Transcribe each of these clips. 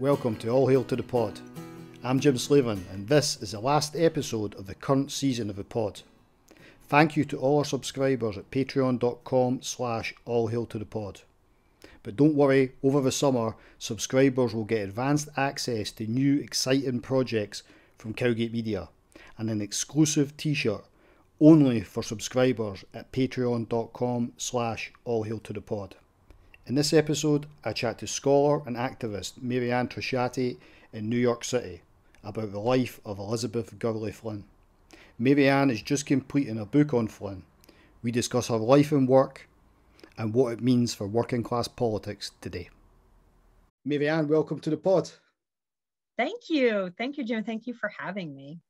welcome to All Hail to the Pod. I'm Jim Slaven, and this is the last episode of the current season of the pod. Thank you to all our subscribers at patreon.com slash all hail to the pod. But don't worry, over the summer, subscribers will get advanced access to new exciting projects from Cowgate Media and an exclusive t-shirt only for subscribers at patreon.com slash all hail to the pod. In this episode, I chat to scholar and activist Mary Anne Trasciatti in New York City about the life of Elizabeth Gurley Flynn. Mary Anne is just completing a book on Flynn. We discuss her life and work and what it means for working class politics today. Mary Anne, welcome to the pod. Thank you. Thank you, Jim. Thank you for having me.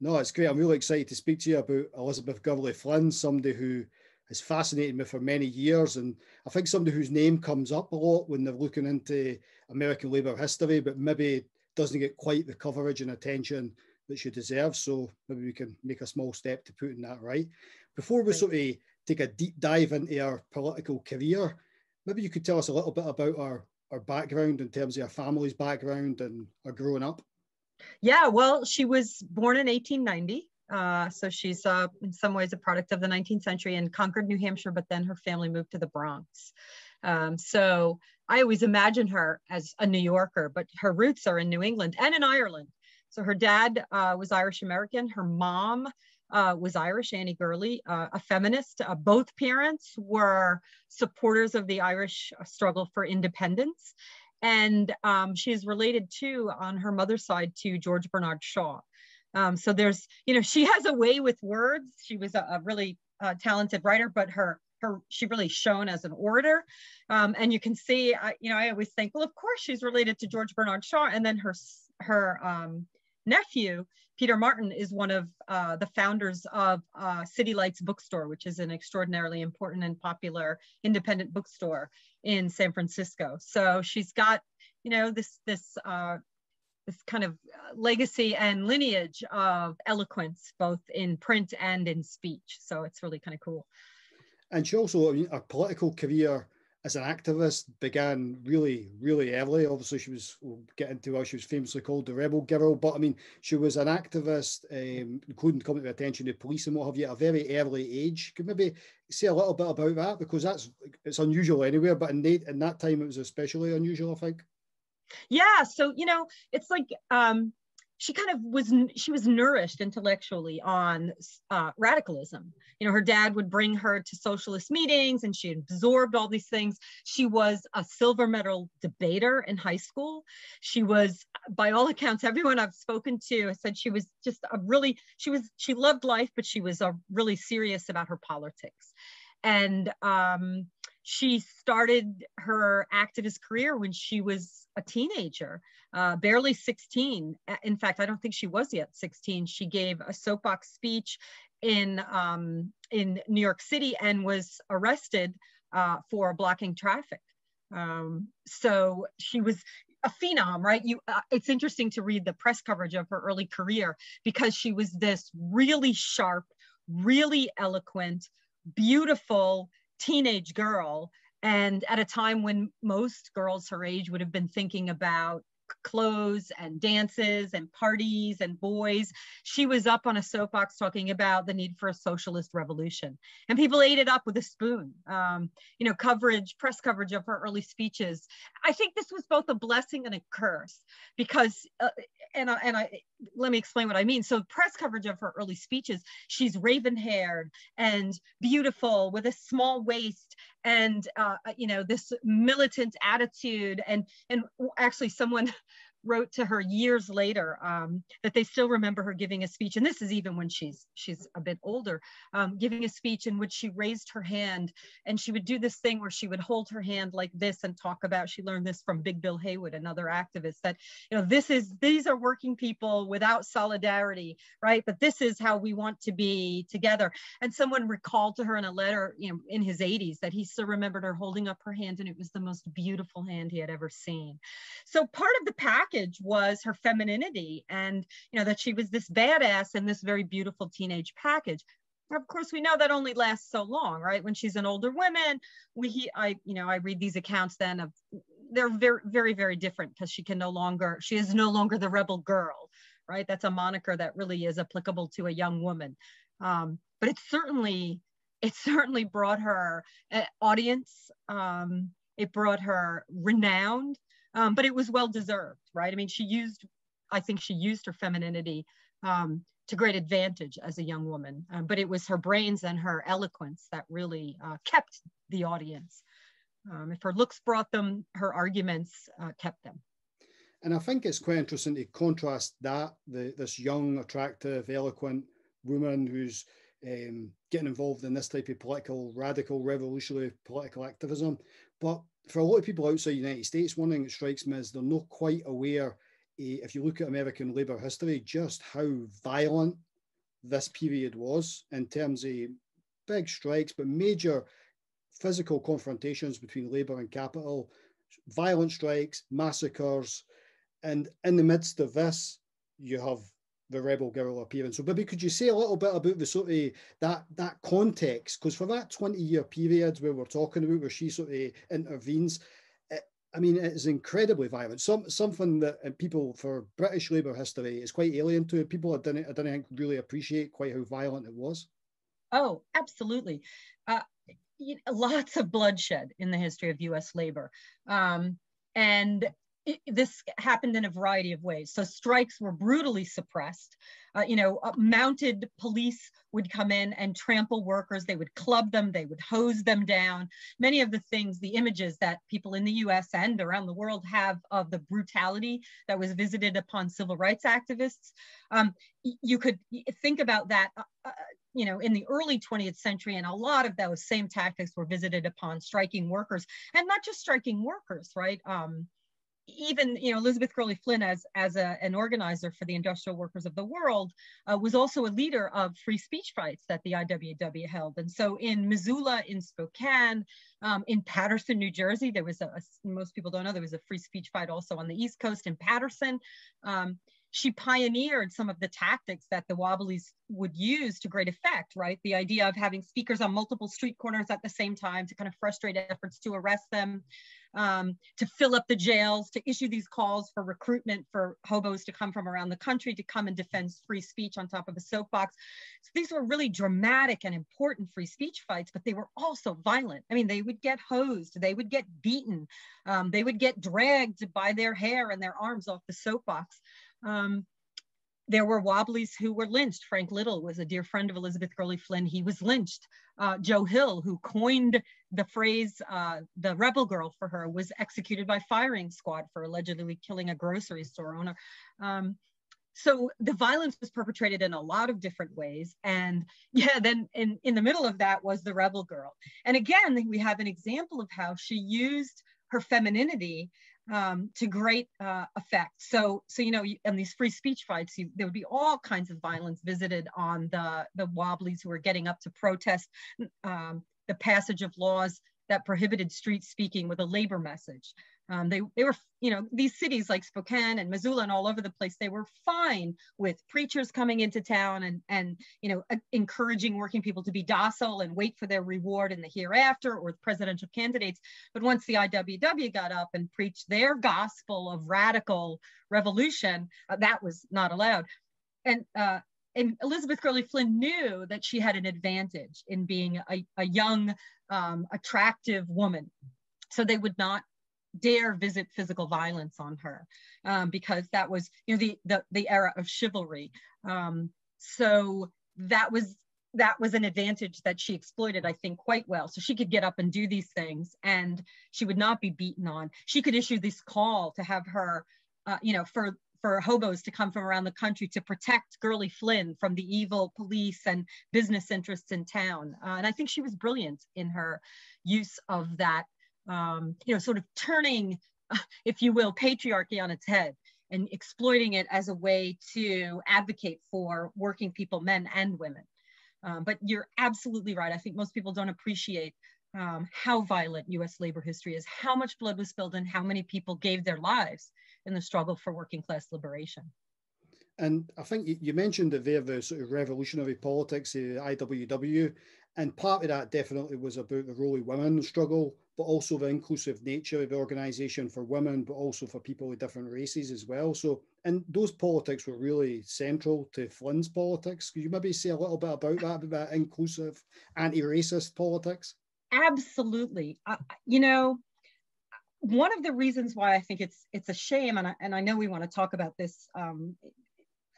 No, it's great. I'm really excited to speak to you about Elizabeth Gurley Flynn, somebody who has fascinated me for many years. And I think somebody whose name comes up a lot when they're looking into American Labour history, but maybe doesn't get quite the coverage and attention that she deserves. So maybe we can make a small step to putting that right. Before we sort of take a deep dive into her political career, maybe you could tell us a little bit about our, our background in terms of her family's background and her growing up. Yeah, well, she was born in 1890. Uh, so she's uh, in some ways a product of the 19th century and Concord, New Hampshire, but then her family moved to the Bronx. Um, so I always imagine her as a New Yorker, but her roots are in New England and in Ireland. So her dad uh, was Irish American. Her mom uh, was Irish, Annie Gurley, uh, a feminist. Uh, both parents were supporters of the Irish struggle for independence. And um, she is related too on her mother's side to George Bernard Shaw. Um, so there's, you know, she has a way with words. She was a, a really uh, talented writer, but her her she really shone as an orator. Um, and you can see, I, you know, I always think, well, of course she's related to George Bernard Shaw, and then her her um, nephew Peter Martin is one of uh, the founders of uh, City Lights Bookstore, which is an extraordinarily important and popular independent bookstore in San Francisco. So she's got, you know, this this uh, this kind of uh, legacy and lineage of eloquence, both in print and in speech. So it's really kind of cool. And she also, I mean, her political career as an activist began really, really early. Obviously, she was, we'll get she was famously called the rebel girl, but I mean, she was an activist, um, including coming to the attention of police and what have you at a very early age. Could maybe say a little bit about that because that's it's unusual anywhere, but in, in that time it was especially unusual, I think. Yeah. So, you know, it's like, um, she kind of was she was nourished intellectually on uh, radicalism. You know her dad would bring her to socialist meetings and she absorbed all these things. She was a silver medal debater in high school. She was by all accounts everyone i've spoken to said she was just a really she was she loved life but she was a really serious about her politics. And um, she started her activist career when she was a teenager, uh, barely 16. In fact, I don't think she was yet 16. She gave a soapbox speech in um, in New York City and was arrested uh, for blocking traffic. Um, so she was a phenom, right? You, uh, it's interesting to read the press coverage of her early career because she was this really sharp, really eloquent, beautiful teenage girl and at a time when most girls her age would have been thinking about clothes and dances and parties and boys. She was up on a soapbox talking about the need for a socialist revolution. And people ate it up with a spoon. Um, you know, coverage, press coverage of her early speeches. I think this was both a blessing and a curse because, uh, and, I, and I, let me explain what I mean. So press coverage of her early speeches, she's raven haired and beautiful with a small waist and uh, you know this militant attitude and and actually someone wrote to her years later um, that they still remember her giving a speech, and this is even when she's she's a bit older, um, giving a speech in which she raised her hand, and she would do this thing where she would hold her hand like this and talk about. She learned this from Big Bill Haywood, another activist, that you know this is these are working people without solidarity, right? But this is how we want to be together. And someone recalled to her in a letter, you know, in his 80s, that he still remembered her holding up her hand, and it was the most beautiful hand he had ever seen. So part of the pack package was her femininity and you know that she was this badass in this very beautiful teenage package of course we know that only lasts so long right when she's an older woman we i you know i read these accounts then of they're very, very, very different because she can no longer, she is no longer the rebel girl, right? That's a moniker that really is applicable to a young woman. Um, but it certainly, it certainly brought her uh, audience. Um, it brought her renowned, um, but it was well deserved, right? I mean, she used, I think she used her femininity um, to great advantage as a young woman, um, but it was her brains and her eloquence that really uh, kept the audience. Um, if her looks brought them, her arguments uh, kept them. And I think it's quite interesting to contrast that the, this young, attractive, eloquent woman who's um, getting involved in this type of political, radical, revolutionary political activism. But for a lot of people outside the United States, one thing that strikes me is they're not quite aware, uh, if you look at American Labour history, just how violent this period was in terms of big strikes, but major physical confrontations between Labour and capital, violent strikes, massacres. And in the midst of this, you have the rebel girl appearance. So maybe could you say a little bit about the sort of that that context? Because for that 20 year period where we're talking about where she sort of intervenes, it, I mean, it is incredibly violent. Some something that people for British Labour history is quite alien to. People I didn't I didn't think really appreciate quite how violent it was. Oh, absolutely. Uh, lots of bloodshed in the history of U.S. labor. Um, and it, this happened in a variety of ways. So strikes were brutally suppressed. Uh, you know, uh, mounted police would come in and trample workers. They would club them. They would hose them down. Many of the things, the images that people in the U.S. and around the world have of the brutality that was visited upon civil rights activists, um, you could think about that. Uh, uh, you know, in the early 20th century, and a lot of those same tactics were visited upon striking workers, and not just striking workers, right? Um, even you know Elizabeth Gurley Flynn as as a, an organizer for the industrial workers of the world uh, was also a leader of free speech fights that the IWW held. And so in Missoula in Spokane um, in Paterson New Jersey there was a, a, most people don't know there was a free speech fight also on the east coast in Paterson um, she pioneered some of the tactics that the Wobblies would use to great effect, right? The idea of having speakers on multiple street corners at the same time to kind of frustrate efforts to arrest them, um, to fill up the jails, to issue these calls for recruitment for hobos to come from around the country to come and defend free speech on top of a soapbox. So these were really dramatic and important free speech fights, but they were also violent. I mean, they would get hosed, they would get beaten, um, they would get dragged by their hair and their arms off the soapbox. Um, there were Wobblies who were lynched. Frank Little was a dear friend of Elizabeth Gurley Flynn. He was lynched. Uh, Joe Hill, who coined the phrase uh, the rebel girl for her, was executed by firing squad for allegedly killing a grocery store owner. Um, so the violence was perpetrated in a lot of different ways. And yeah, then in, in the middle of that was the rebel girl. And again, we have an example of how she used her femininity um, to great uh, effect. So, so you know, in these free speech fights, you, there would be all kinds of violence visited on the the Wobblies who were getting up to protest um, the passage of laws that prohibited street speaking with a labor message. Um, they, they were, you know, these cities like Spokane and Missoula and all over the place, they were fine with preachers coming into town and, and you know, encouraging working people to be docile and wait for their reward in the hereafter or presidential candidates. But once the IWW got up and preached their gospel of radical revolution, uh, that was not allowed. And, uh, and Elizabeth Gurley Flynn knew that she had an advantage in being a, a young, um, attractive woman. So they would not dare visit physical violence on her um, because that was you know the the, the era of chivalry. Um, so that was that was an advantage that she exploited i think quite well. So she could get up and do these things and she would not be beaten on. She could issue this call to have her uh, you know for for hobos to come from around the country to protect Gurley Flynn from the evil police and business interests in town. Uh, and I think she was brilliant in her use of that um, you know, sort of turning, if you will, patriarchy on its head and exploiting it as a way to advocate for working people, men and women. Um, but you're absolutely right. I think most people don't appreciate um, how violent US labor history is, how much blood was spilled, and how many people gave their lives in the struggle for working class liberation. And I think you mentioned that there the sort of revolutionary politics, the IWW, and part of that definitely was about the role of women struggle but also the inclusive nature of the organization for women, but also for people of different races as well. So, and those politics were really central to Flynn's politics. Could you maybe say a little bit about that, about inclusive, anti-racist politics? Absolutely. Uh, you know, one of the reasons why I think it's it's a shame, and I, and I know we want to talk about this um,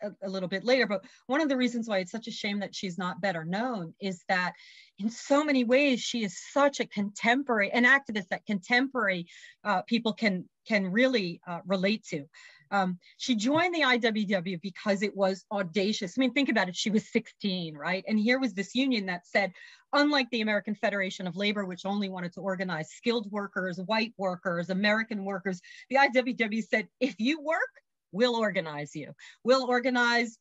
a, a, little bit later, but one of the reasons why it's such a shame that she's not better known is that in so many ways she is such a contemporary, an activist that contemporary uh, people can can really uh, relate to. Um, she joined the IWW because it was audacious. I mean, think about it. She was 16, right? And here was this union that said, unlike the American Federation of Labor, which only wanted to organize skilled workers, white workers, American workers, the IWW said, if you work, we'll organize you. We'll organize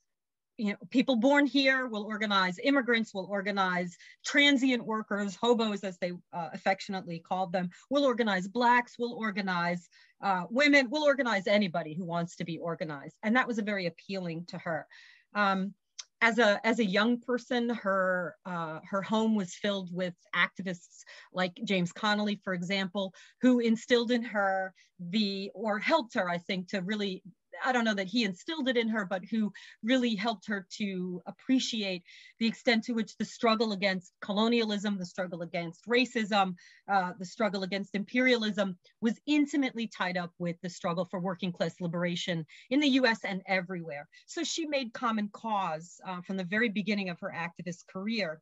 you know, people born here will organize immigrants, will organize transient workers, hobos as they uh, affectionately called them, will organize blacks, will organize uh, women, will organize anybody who wants to be organized. And that was a very appealing to her. Um, as a as a young person, her uh, her home was filled with activists like James Connolly, for example, who instilled in her the or helped her, I think, to really I don't know that he instilled it in her, but who really helped her to appreciate the extent to which the struggle against colonialism, the struggle against racism, uh, the struggle against imperialism was intimately tied up with the struggle for working class liberation in the US and everywhere. So she made common cause uh, from the very beginning of her activist career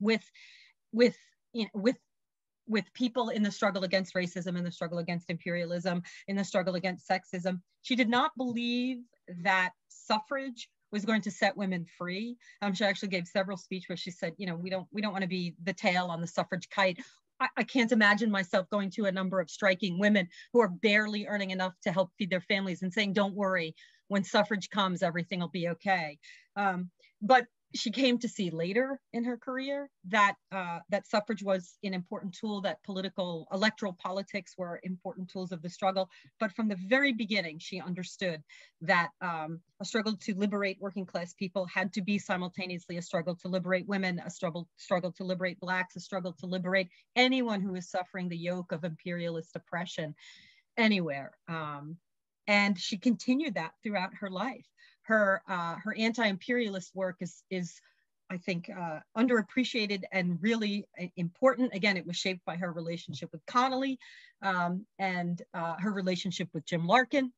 with, with, you know, with with people in the struggle against racism, in the struggle against imperialism, in the struggle against sexism. She did not believe that suffrage was going to set women free. Um, she actually gave several speeches where she said, you know, we don't we don't want to be the tail on the suffrage kite. I, I can't imagine myself going to a number of striking women who are barely earning enough to help feed their families and saying, don't worry, when suffrage comes, everything will be okay. Um, but she came to see later in her career that uh, that suffrage was an important tool, that political electoral politics were important tools of the struggle. But from the very beginning, she understood that um, a struggle to liberate working class people had to be simultaneously a struggle to liberate women, a struggle struggle to liberate blacks, a struggle to liberate anyone who is suffering the yoke of imperialist oppression anywhere. Um, and she continued that throughout her life her uh, her anti-imperialist work is is I think uh, underappreciated and really uh, important. Again, it was shaped by her relationship with Connolly um, and uh, her relationship with Jim Larkin,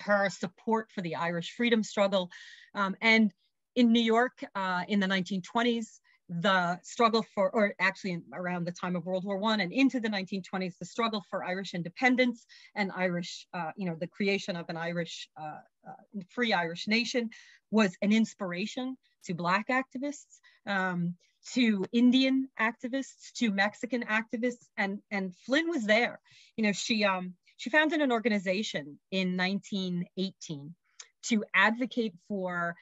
her support for the Irish freedom struggle, um, and in New York uh, in the 1920s, the struggle for, or actually around the time of World War One and into the 1920s, the struggle for Irish independence and Irish, uh, you know, the creation of an Irish, uh, uh, free Irish nation was an inspiration to Black activists, um, to Indian activists, to Mexican activists, and and Flynn was there. You know, she um, she founded an organization in 1918 to advocate for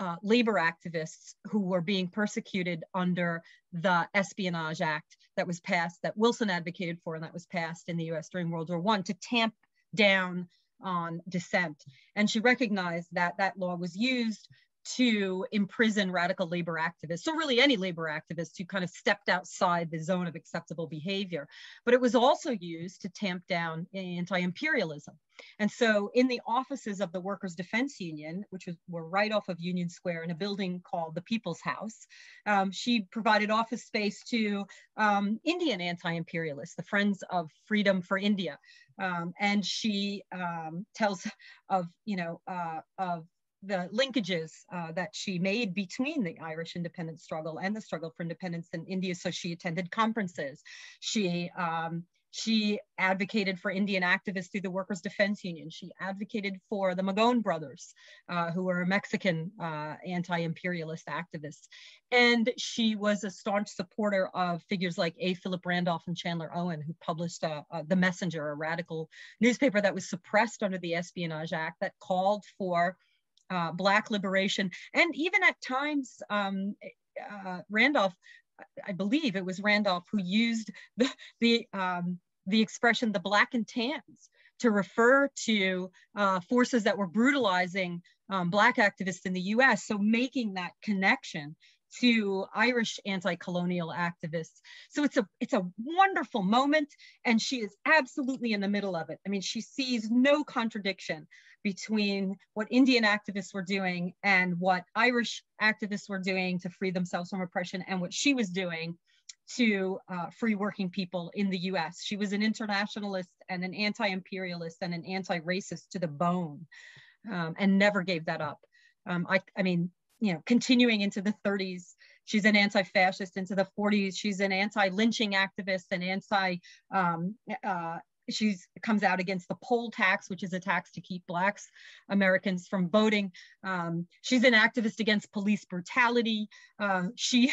uh, labor activists who were being persecuted under the Espionage Act that was passed, that Wilson advocated for, and that was passed in the US during World War I to tamp down on dissent. And she recognized that that law was used to imprison radical labor activists, so really any labor activists who kind of stepped outside the zone of acceptable behavior. But it was also used to tamp down anti-imperialism. And so in the offices of the Workers' Defense Union, which was, were right off of Union Square in a building called the People's House, um, she provided office space to um, Indian anti-imperialists, the Friends of Freedom for India. Um, and she um, tells of, you know, uh, of the linkages uh, that she made between the Irish independence struggle and the struggle for independence in India. So she attended conferences. She um, she advocated for Indian activists through the Workers' Defense Union. She advocated for the Magón brothers, uh, who were Mexican uh, anti-imperialist activists. And she was a staunch supporter of figures like A. Philip Randolph and Chandler Owen, who published uh, uh The Messenger, a radical newspaper that was suppressed under the Espionage Act that called for uh, Black liberation, and even at times, um, uh, Randolph, I believe it was Randolph who used the the, um, the expression "the black and tans" to refer to uh, forces that were brutalizing um, Black activists in the U.S. So making that connection to Irish anti-colonial activists. So it's a it's a wonderful moment, and she is absolutely in the middle of it. I mean, she sees no contradiction between what Indian activists were doing and what Irish activists were doing to free themselves from oppression, and what she was doing to uh, free working people in the US. She was an internationalist and an anti imperialist and an anti racist to the bone um, and never gave that up. Um, I, I mean, you know, continuing into the 30s, she's an anti-fascist. Into the 40s, she's an anti-lynching activist and anti. Um, uh, she's comes out against the poll tax, which is a tax to keep Blacks Americans from voting. Um, she's an activist against police brutality. Uh, she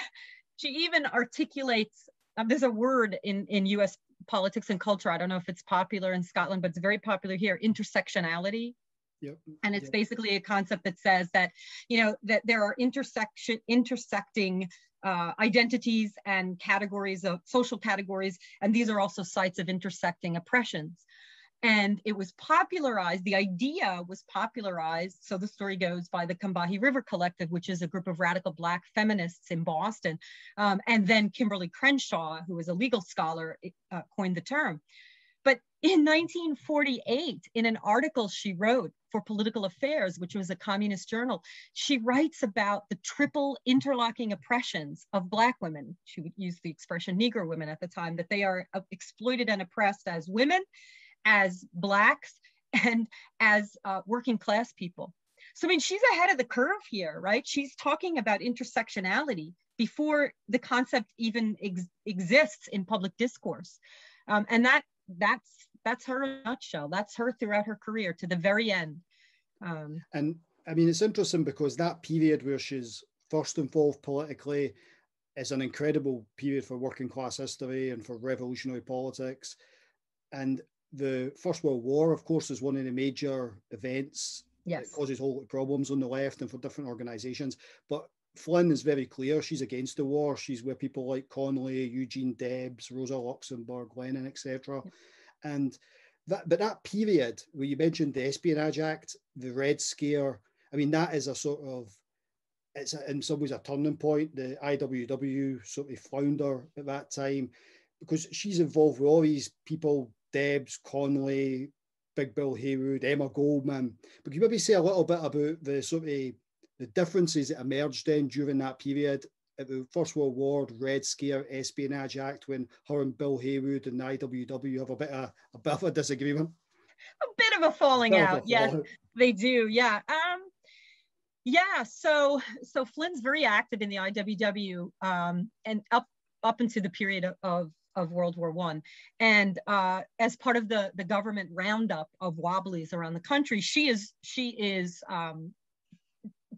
she even articulates. Um, there's a word in in U.S. politics and culture. I don't know if it's popular in Scotland, but it's very popular here. Intersectionality Yep. And it's yep. basically a concept that says that, you know, that there are intersection intersecting uh, identities and categories of social categories, and these are also sites of intersecting oppressions. And it was popularized, the idea was popularized, so the story goes, by the Combahee River Collective, which is a group of radical Black feminists in Boston. Um, and then Kimberlé Crenshaw, who is a legal scholar, uh, coined the term. But in 1948, in an article she wrote for Political Affairs, which was a communist journal, she writes about the triple interlocking oppressions of Black women. She would use the expression Negro women at the time, that they are uh, exploited and oppressed as women, as Blacks, and as uh, working class people. So, I mean, she's ahead of the curve here, right? She's talking about intersectionality before the concept even ex exists in public discourse. Um, and that that's that's her in a nutshell. That's her throughout her career to the very end. Um, and I mean, it's interesting because that period where she's first involved politically is an incredible period for working class history and for revolutionary politics. And the First World War, of course, is one of the major events yes. that causes whole problems on the left and for different organizations. But Flynn is very clear. She's against the war. She's with people like Connolly, Eugene Debs, Rosa Luxemburg, Lenin, etc. And that, but that period where you mentioned the Espionage Act, the Red Scare, I mean, that is a sort of, it's a, in some ways a turning point. The IWW sort of founder at that time, because she's involved with all these people, Debs, Connolly, Big Bill Haywood, Emma Goldman. But can you maybe say a little bit about the sort of the differences that emerged then during that period at the First World War, Red Scare, Espionage Act, when her and Bill Haywood and the IWW have a bit of a bit of a disagreement. A bit of a falling out, yes, they do. Yeah, um, yeah. So so Flynn's very active in the IWW um, and up up into the period of, of of World War One. And uh, as part of the, the government roundup of Wobblies around the country, she is she is um,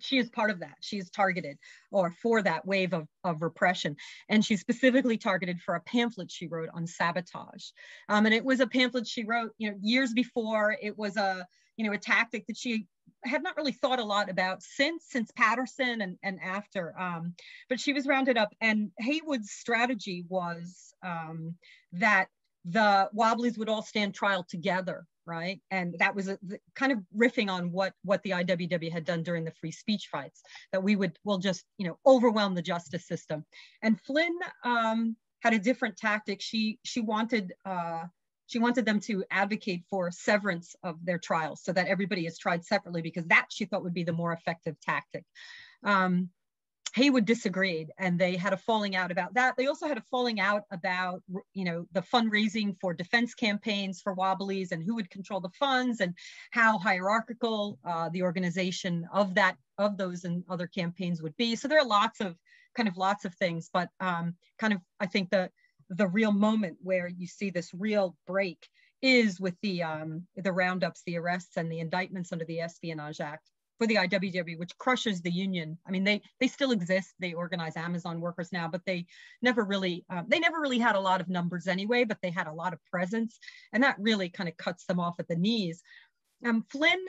she is part of that. She's targeted or for that wave of, of repression. And she's specifically targeted for a pamphlet she wrote on sabotage. Um, and it was a pamphlet she wrote, you know, years before. It was a, you know, a tactic that she had not really thought a lot about since since Paterson and, and after. Um, but she was rounded up and Haywood's strategy was um, that the Wobblies would all stand trial together right? And that was a, kind of riffing on what what the IWW had done during the free speech fights, that we would will just you know overwhelm the justice system. And Flynn um, had a different tactic. She she wanted. Uh, she wanted them to advocate for severance of their trials so that everybody is tried separately because that she thought would be the more effective tactic. Um, Haywood disagreed and they had a falling out about that. They also had a falling out about, you know, the fundraising for defense campaigns for Wobblies and who would control the funds and how hierarchical uh, the organization of that, of those and other campaigns would be. So there are lots of kind of lots of things, but um, kind of, I think the, the real moment where you see this real break is with the, um, the roundups, the arrests and the indictments under the Espionage Act for the IWW, which crushes the union. I mean, they they still exist. They organize Amazon workers now, but they never really um, they never really had a lot of numbers anyway. But they had a lot of presence, and that really kind of cuts them off at the knees. Um, Flynn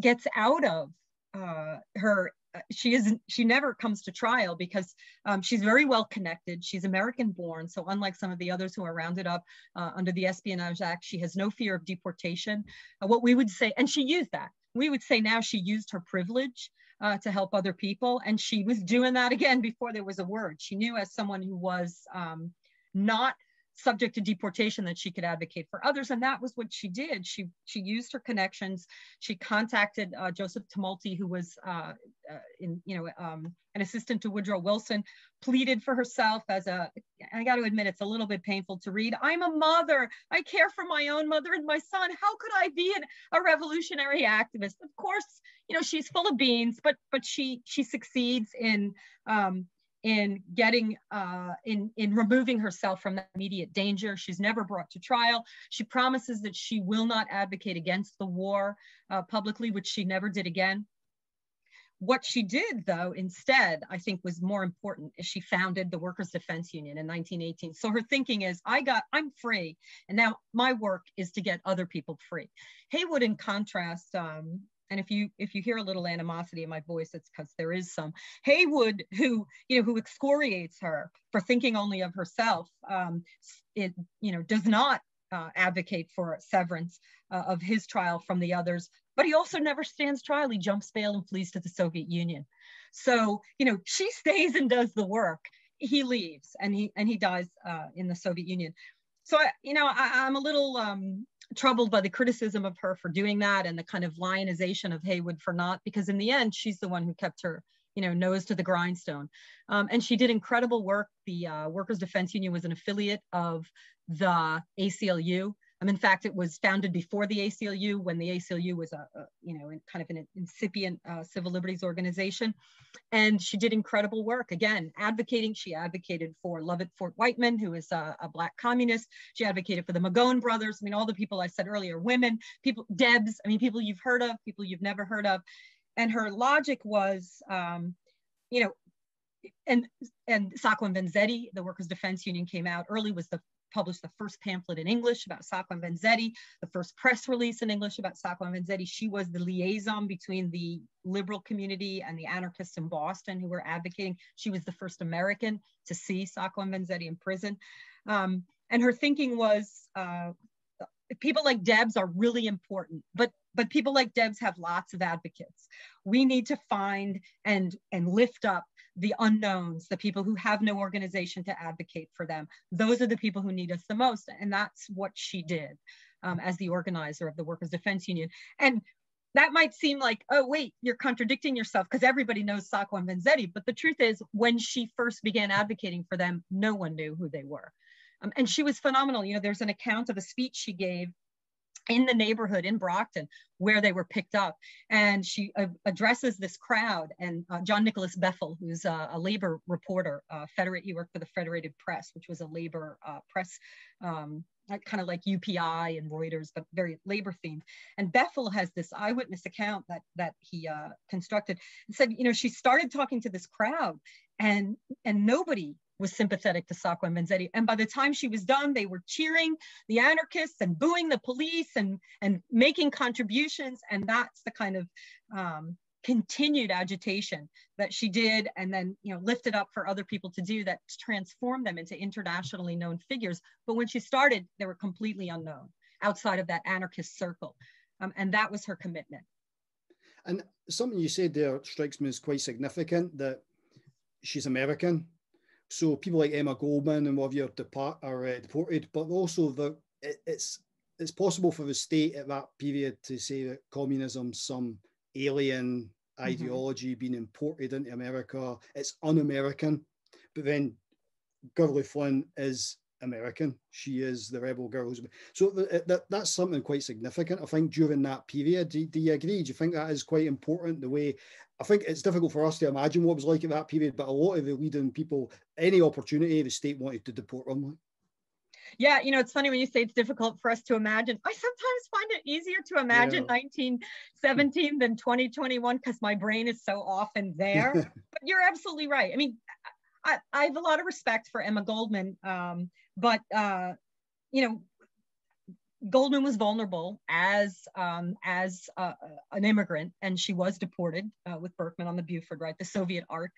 gets out of uh, her. Uh, she isn't. She never comes to trial because um, she's very well connected. She's American born, so unlike some of the others who are rounded up uh, under the Espionage Act, she has no fear of deportation. Uh, what we would say, and she used that we would say now she used her privilege uh, to help other people. And she was doing that again before there was a word. She knew as someone who was um, not subject to deportation that she could advocate for others. And that was what she did. She she used her connections. She contacted uh, joseph tumulty who was uh, uh, in you know um, an assistant to woodrow wilson pleaded for herself as a i got to admit it's a little bit painful to read. I'm a mother. I care for my own mother and my son. How could i be an, a revolutionary activist? Of course you know she's full of beans but but she she succeeds in um, in getting uh, in in removing herself from the immediate danger. She's never brought to trial. She promises that she will not advocate against the war uh, publicly, which she never did again. What she did, though, instead, I think was more important, is she founded the Workers' Defense Union in 1918. So her thinking is, I got, I'm free, and now my work is to get other people free. Haywood, in contrast, um, and if you if you hear a little animosity in my voice it's because there is some haywood who you know who excoriates her for thinking only of herself um, it you know does not uh, advocate for severance uh, of his trial from the others. But he also never stands trial. He jumps bail and flees to the soviet union. So you know she stays and does the work. He leaves and he and he dies uh, in the soviet union so I, you know I, am a little um, troubled by the criticism of her for doing that and the kind of lionization of Haywood for not, because in the end, she's the one who kept her, you know, nose to the grindstone. Um, and she did incredible work. The uh, Workers' Defense Union was an affiliate of the ACLU. Um, in fact, it was founded before the ACLU when the ACLU was a, a you know, kind of an incipient uh, civil liberties organization. And she did incredible work. Again, advocating, she advocated for Lovett Fort Whiteman, who is a, a black communist. She advocated for the Magón brothers. I mean, all the people I said earlier, women, people, Debs, I mean, people you've heard of, people you've never heard of. And her logic was, um, you know, and and Sacco and Vanzetti, the Workers' Defense Union came out early, was the published the first pamphlet in English about Sacco and Vanzetti, the first press release in English about Sacco and Vanzetti. She was the liaison between the liberal community and the anarchists in Boston who were advocating. She was the first American to see Sacco and Vanzetti in prison. Um, and her thinking was uh, people like Debs are really important, but but people like Debs have lots of advocates. We need to find and and lift up the unknowns, the people who have no organization to advocate for them. Those are the people who need us the most. And that's what she did um, as the organizer of the Workers' Defense Union. And that might seem like, oh, wait, you're contradicting yourself because everybody knows Sacco and Vanzetti. But the truth is, when she first began advocating for them, no one knew who they were. Um, and she was phenomenal. You know, there's an account of a speech she gave in the neighborhood in Brockton where they were picked up. And she uh, addresses this crowd and uh, John Nicholas Beffel, who's a, labor reporter, uh, Federate, he worked for the Federated Press, which was a labor uh, press, um, kind of like UPI and Reuters, but very labor themed. And Beffel has this eyewitness account that, that he uh, constructed and said, you know, she started talking to this crowd and, and nobody was sympathetic to Sacco and Vanzetti. And by the time she was done, they were cheering the anarchists and booing the police and, and making contributions. And that's the kind of um, continued agitation that she did and then you know lifted up for other people to do that transformed them into internationally known figures. But when she started, they were completely unknown outside of that anarchist circle. Um, and that was her commitment. And something you said there strikes me as quite significant that she's American so people like Emma Goldman and what have depart are uh, deported, but also the it, it's it's possible for the state at that period to say that communism, some alien mm-hmm. ideology being imported into America, it's un-American. But then Gurley Flynn is American. She is the rebel girl. So that, that's something quite significant, I think, during that period. Do, do, you agree? Do you think that is quite important? The way I think it's difficult for us to imagine what it was like at that period, but a lot of the leading people, any opportunity, the state wanted to deport them. Yeah, you know, it's funny when you say it's difficult for us to imagine. I sometimes find it easier to imagine yeah. 1917 than 2021 because my brain is so often there. but you're absolutely right. I mean, I, I have a lot of respect for Emma Goldman, um, but uh, you know, Goldman was vulnerable as um, as uh, an immigrant, and she was deported uh, with Berkman on the Buford, right? The Soviet Ark,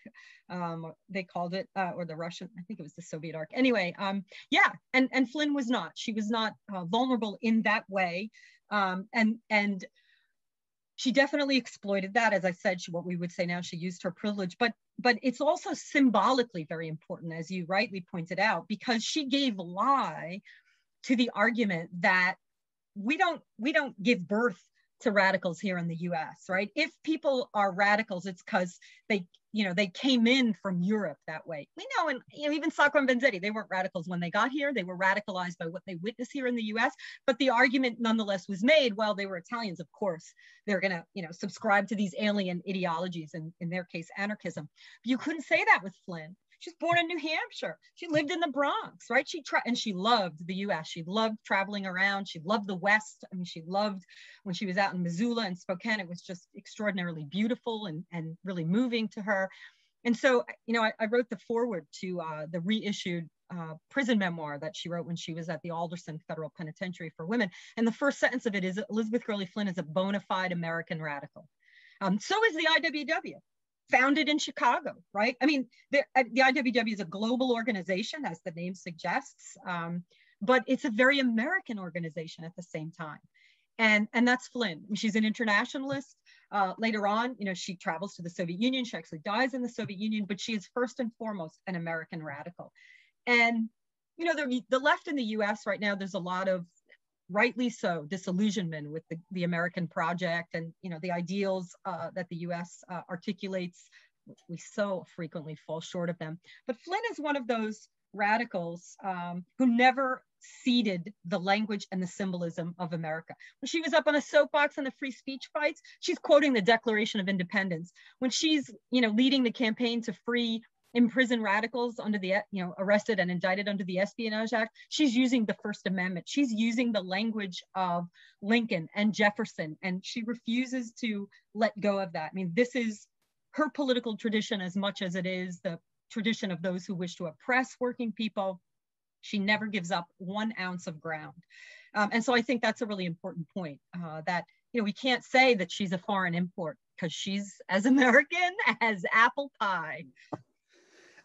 um, they called it, uh, or the Russian, I think it was the Soviet Ark. Anyway, um, yeah, and and Flynn was not. She was not uh, vulnerable in that way, um, and and she definitely exploited that. As I said, she, what we would say now, she used her privilege, but but it's also symbolically very important, as you rightly pointed out, because she gave lie to the argument that we don't we don't give birth to radicals here in the US, right? If people are radicals, it's because they, you know, they came in from Europe that way. We know, and you know, even Sacco and Vanzetti, they weren't radicals when they got here. They were radicalized by what they witnessed here in the US. But the argument nonetheless was made, well, they were Italians, of course, they're gonna, you know, subscribe to these alien ideologies, and in their case, anarchism. But you couldn't say that with Flynn. She's born in New Hampshire. She lived in the Bronx, right? She tried and she loved the US. She loved traveling around. She loved the West. I mean, she loved when she was out in Missoula and Spokane. It was just extraordinarily beautiful and, and really moving to her. And so, you know, I, I wrote the foreword to uh, the reissued uh, prison memoir that she wrote when she was at the Alderson Federal Penitentiary for Women. And the first sentence of it is Elizabeth Gurley Flynn is a bona fide American radical. Um, so is the IWW founded in Chicago, right? I mean, the, uh, the IWW is a global organization, as the name suggests, um, but it's a very American organization at the same time. And, and that's Flynn. She's an internationalist. Uh, later on, you know, she travels to the Soviet Union. She actually dies in the Soviet Union, but she is first and foremost an American radical. And, you know, the, the left in the US right now, there's a lot of rightly so, disillusionment with the, the American project and you know the ideals uh, that the U.S. Uh, articulates. We so frequently fall short of them. But Flynn is one of those radicals um, who never ceded the language and the symbolism of America. When she was up on a soapbox in the free speech fights, she's quoting the Declaration of Independence. When she's, you know, leading the campaign to free imprison radicals under the, you know, arrested and indicted under the Espionage Act. She's using the First Amendment. She's using the language of Lincoln and Jefferson, and she refuses to let go of that. I mean, this is her political tradition as much as it is the tradition of those who wish to oppress working people. She never gives up one ounce of ground. Um, and so I think that's a really important point uh, that, you know, we can't say that she's a foreign import because she's as American as apple pie.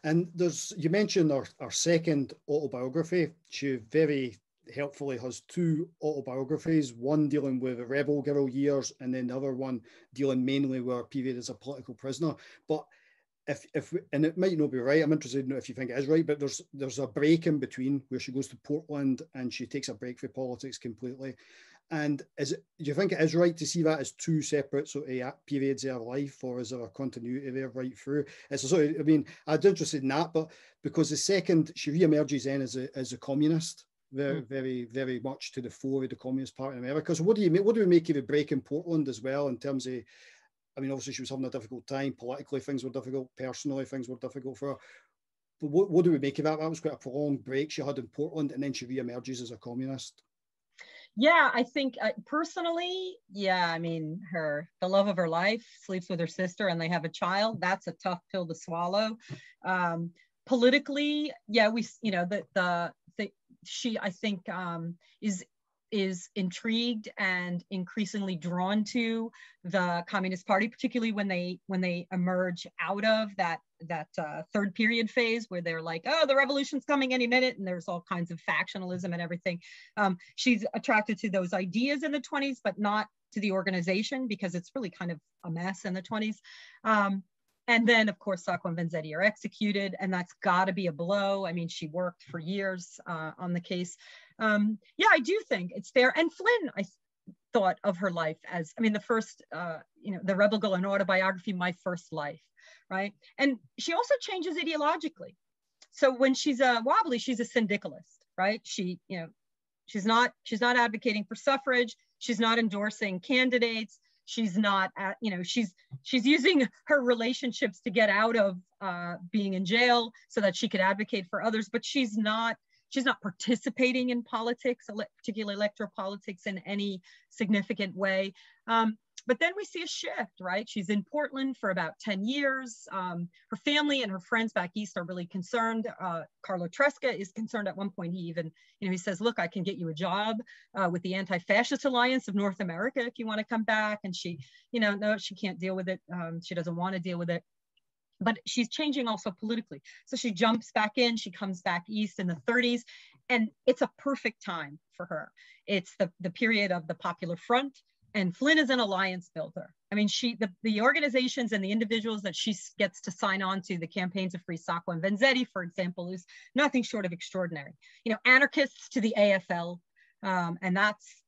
And there's you mentioned our, our second autobiography. She very helpfully has two autobiographies, one dealing with the rebel girl years and then the other one dealing mainly with her period as a political prisoner. But if if and it might not be right, I'm interested in if you think it is right, but there's there's a break in between where she goes to Portland and she takes a break for politics completely. And is it, do you think it is right to see that as two separate sort of periods of life, or is there a continuity there right through? It's a sort of, I mean, I'm interested in that, but because the second she re-emerges then as a as a communist, very, mm. very, very much to the fore of the Communist Party in America. So what do you make? What do we make of the break in Portland as well in terms of? I mean, obviously she was having a difficult time politically. Things were difficult personally. Things were difficult for her. But what, what do we make of that? That was quite a prolonged break she had in Portland, and then she re-emerges as a communist yeah i think uh, personally yeah i mean her the love of her life sleeps with her sister and they have a child that's a tough pill to swallow. Um, politically yeah we you know the the, the she i think um, is is intrigued and increasingly drawn to the Communist Party, particularly when they when they emerge out of that that uh, third period phase where they're like, oh, the revolution's coming any minute, and there's all kinds of factionalism and everything. Um, she's attracted to those ideas in the 20s, but not to the organization because it's really kind of a mess in the 20s. Um, and then, of course, Sacco and Vanzetti are executed, and that's got to be a blow. I mean, she worked for years uh, on the case. Um, yeah, I do think it's there. And Flynn, I thought of her life as, I mean, the first, uh, you know, the Rebel Girl, an autobiography, My First Life, right? And she also changes ideologically. So when she's a wobbly, she's a syndicalist, right? She, you know, she's not, she's not advocating for suffrage. She's not endorsing candidates she's not at, you know she's she's using her relationships to get out of uh, being in jail so that she could advocate for others but she's not she's not participating in politics particularly electoral politics in any significant way. Um, but then we see a shift, right? She's in Portland for about 10 years. Um, her family and her friends back east are really concerned. Uh, Carlo Tresca is concerned at one point. He even, you know, he says, look, I can get you a job uh, with the Anti-Fascist Alliance of North America if you want to come back. And she, you know, no, she can't deal with it. Um, she doesn't want to deal with it but she's changing also politically. So she jumps back in, she comes back east in the 30s, and it's a perfect time for her. It's the, the period of the Popular Front and Flynn is an alliance builder. I mean, she the, the organizations and the individuals that she gets to sign on to, the campaigns of Free Sacco and Vanzetti, for example, is nothing short of extraordinary. You know, anarchists to the AFL, um, and that's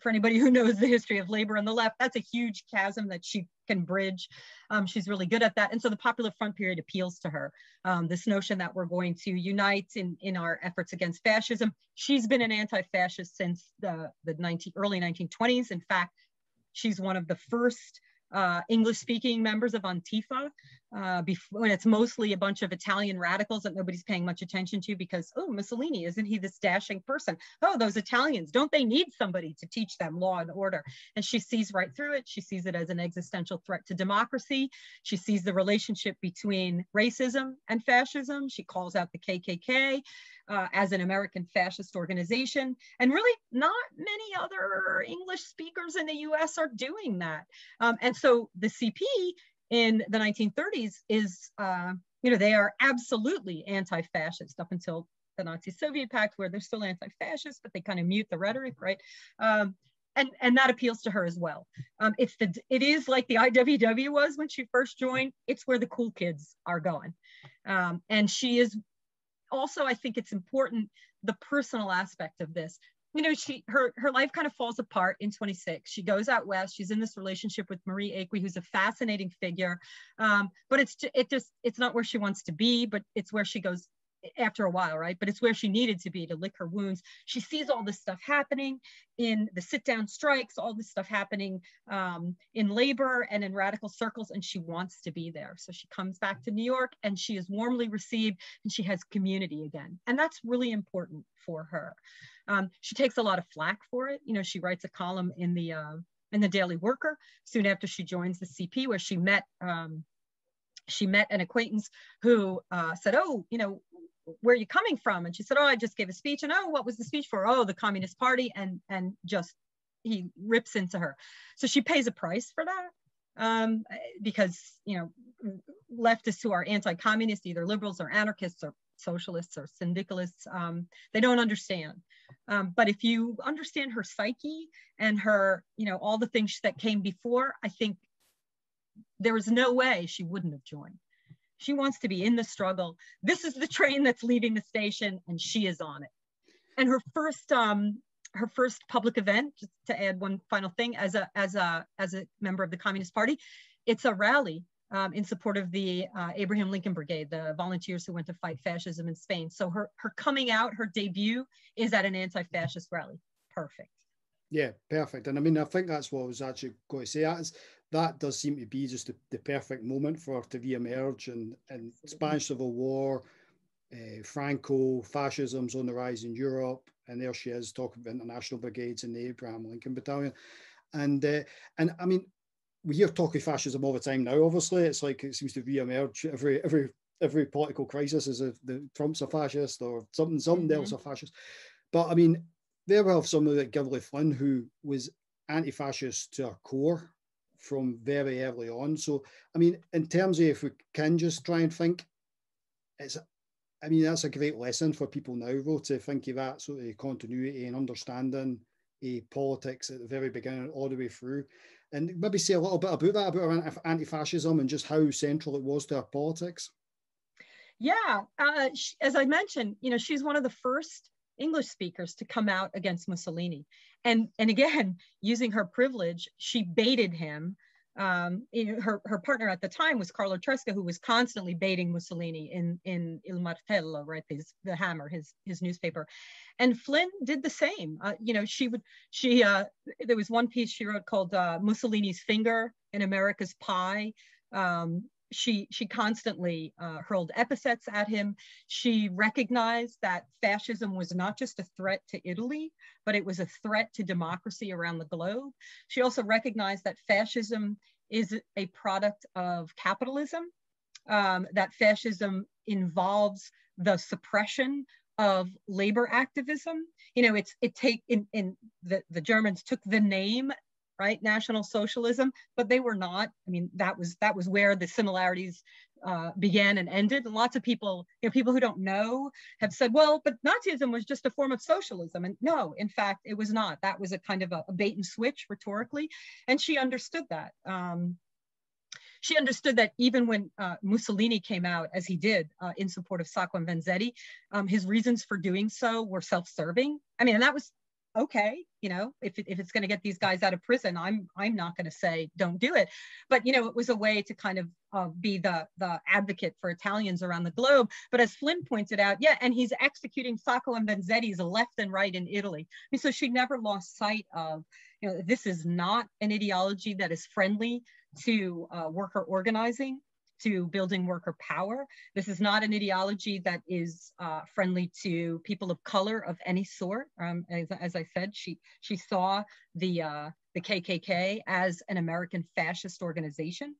for anybody who knows the history of labor on the left, that's a huge chasm that she can bridge. Um, she's really good at that. And so the Popular Front period appeals to her. Um, this notion that we're going to unite in, in our efforts against fascism. She's been an anti-fascist since the, the 19, early 1920s. In fact, she's one of the first uh, English speaking members of Antifa uh, when it's mostly a bunch of Italian radicals that nobody's paying much attention to because, oh, Mussolini, isn't he this dashing person? Oh, those Italians, don't they need somebody to teach them law and order? And she sees right through it. She sees it as an existential threat to democracy. She sees the relationship between racism and fascism. She calls out the KKK uh, as an American fascist organization. And really, not many other English speakers in the US are doing that. Um, and so the CP in the 1930s is, uh, you know, they are absolutely anti fascist up until the Nazi Soviet Pact, where they're still anti fascist, but they kind of mute the rhetoric, right? Um, and and that appeals to her as well. Um, it's the it is like the IWW was when she first joined. It's where the cool kids are going, um, and she is also, I think it's important the personal aspect of this. You know, she her her life kind of falls apart in 26. She goes out west. She's in this relationship with Marie Equi, who's a fascinating figure. Um, but it's it just it's not where she wants to be, but it's where she goes after a while, right? But it's where she needed to be to lick her wounds. She sees all this stuff happening in the sit down strikes, all this stuff happening um, in labor and in radical circles, and she wants to be there. So she comes back to New York and she is warmly received and she has community again. And that's really important for her. Um, she takes a lot of flack for it. You know, she writes a column in the uh, in the Daily Worker soon after she joins the CP, where she met um, she met an acquaintance who uh, said, "Oh, you know, where are you coming from? And she said, oh, I just gave a speech. And oh, what was the speech for? Oh, the Communist Party. And, and just, he rips into her. So she pays a price for that um, because, you know, leftists who are anti-communist, either liberals or anarchists or socialists or syndicalists, um, they don't understand. Um, but if you understand her psyche and her, you know, all the things that came before, I think there was no way she wouldn't have joined. She wants to be in the struggle. This is the train that's leaving the station and she is on it. And her first um, her first public event, just to add one final thing, as a as a as a member of the Communist Party, it's a rally um, in support of the uh, Abraham Lincoln Brigade, the volunteers who went to fight fascism in Spain. So her her coming out, her debut is at an anti-fascist rally. Perfect. Yeah, perfect. And I mean, I think that's what I was actually going to say. That's that does seem to be just the, the perfect moment for her to re-emerge and, and Spanish Civil War, uh, Franco, fascism's on the rise in Europe, and there she is talking about international brigades in the Abraham Lincoln Battalion, and uh, and I mean we hear talk of fascism all the time now. Obviously, it's like it seems to re-emerge every every every political crisis is if the Trump's a fascist or something something mm-hmm. else a fascist. But I mean, there we have somebody like Gurley Flynn who was anti-fascist to her core from very early on. So, I mean, in terms of if we can just try and think, it's, I mean, that's a great lesson for people now, though, to think of that sort of continuity and understanding a politics at the very beginning all the way through. And maybe say a little bit about that, about anti fascism and just how central it was to our politics. Yeah, uh, as I mentioned, you know, she's one of the first English speakers to come out against Mussolini. And, and again, using her privilege, she baited him. Um, her, her partner at the time was Carlo Tresca, who was constantly baiting Mussolini in, in Il Martello, right, his, the Hammer, his, his newspaper. And Flynn did the same. Uh, you know, she would, she, uh, there was one piece she wrote called uh, Mussolini's Finger in America's Pie. Um, she she constantly uh, hurled epithets at him. She recognized that fascism was not just a threat to Italy, but it was a threat to democracy around the globe. She also recognized that fascism is a product of capitalism, um, that fascism involves the suppression of labor activism. You know, it's it take in in the the Germans took the name right? National Socialism, but they were not. I mean, that was that was where the similarities uh, began and ended. And lots of people, you know, people who don't know have said, well, but Nazism was just a form of socialism. And no, in fact, it was not. That was a kind of a, a bait and switch rhetorically. And she understood that. Um, she understood that even when uh, Mussolini came out, as he did uh, in support of Sacco and Vanzetti, um, his reasons for doing so were self-serving. I mean, and that was okay you know if, if it's going to get these guys out of prison i'm i'm not going to say don't do it. But you know it was a way to kind of uh, be the the advocate for italians around the globe. But as flynn pointed out yeah and he's executing sacco and vanzetti's left and right in italy. I mean, so she never lost sight of you know this is not an ideology that is friendly to uh, worker organizing to building worker power. This is not an ideology that is uh, friendly to people of color of any sort. Um, as, as, I said, she she saw the uh, the KKK as an American fascist organization.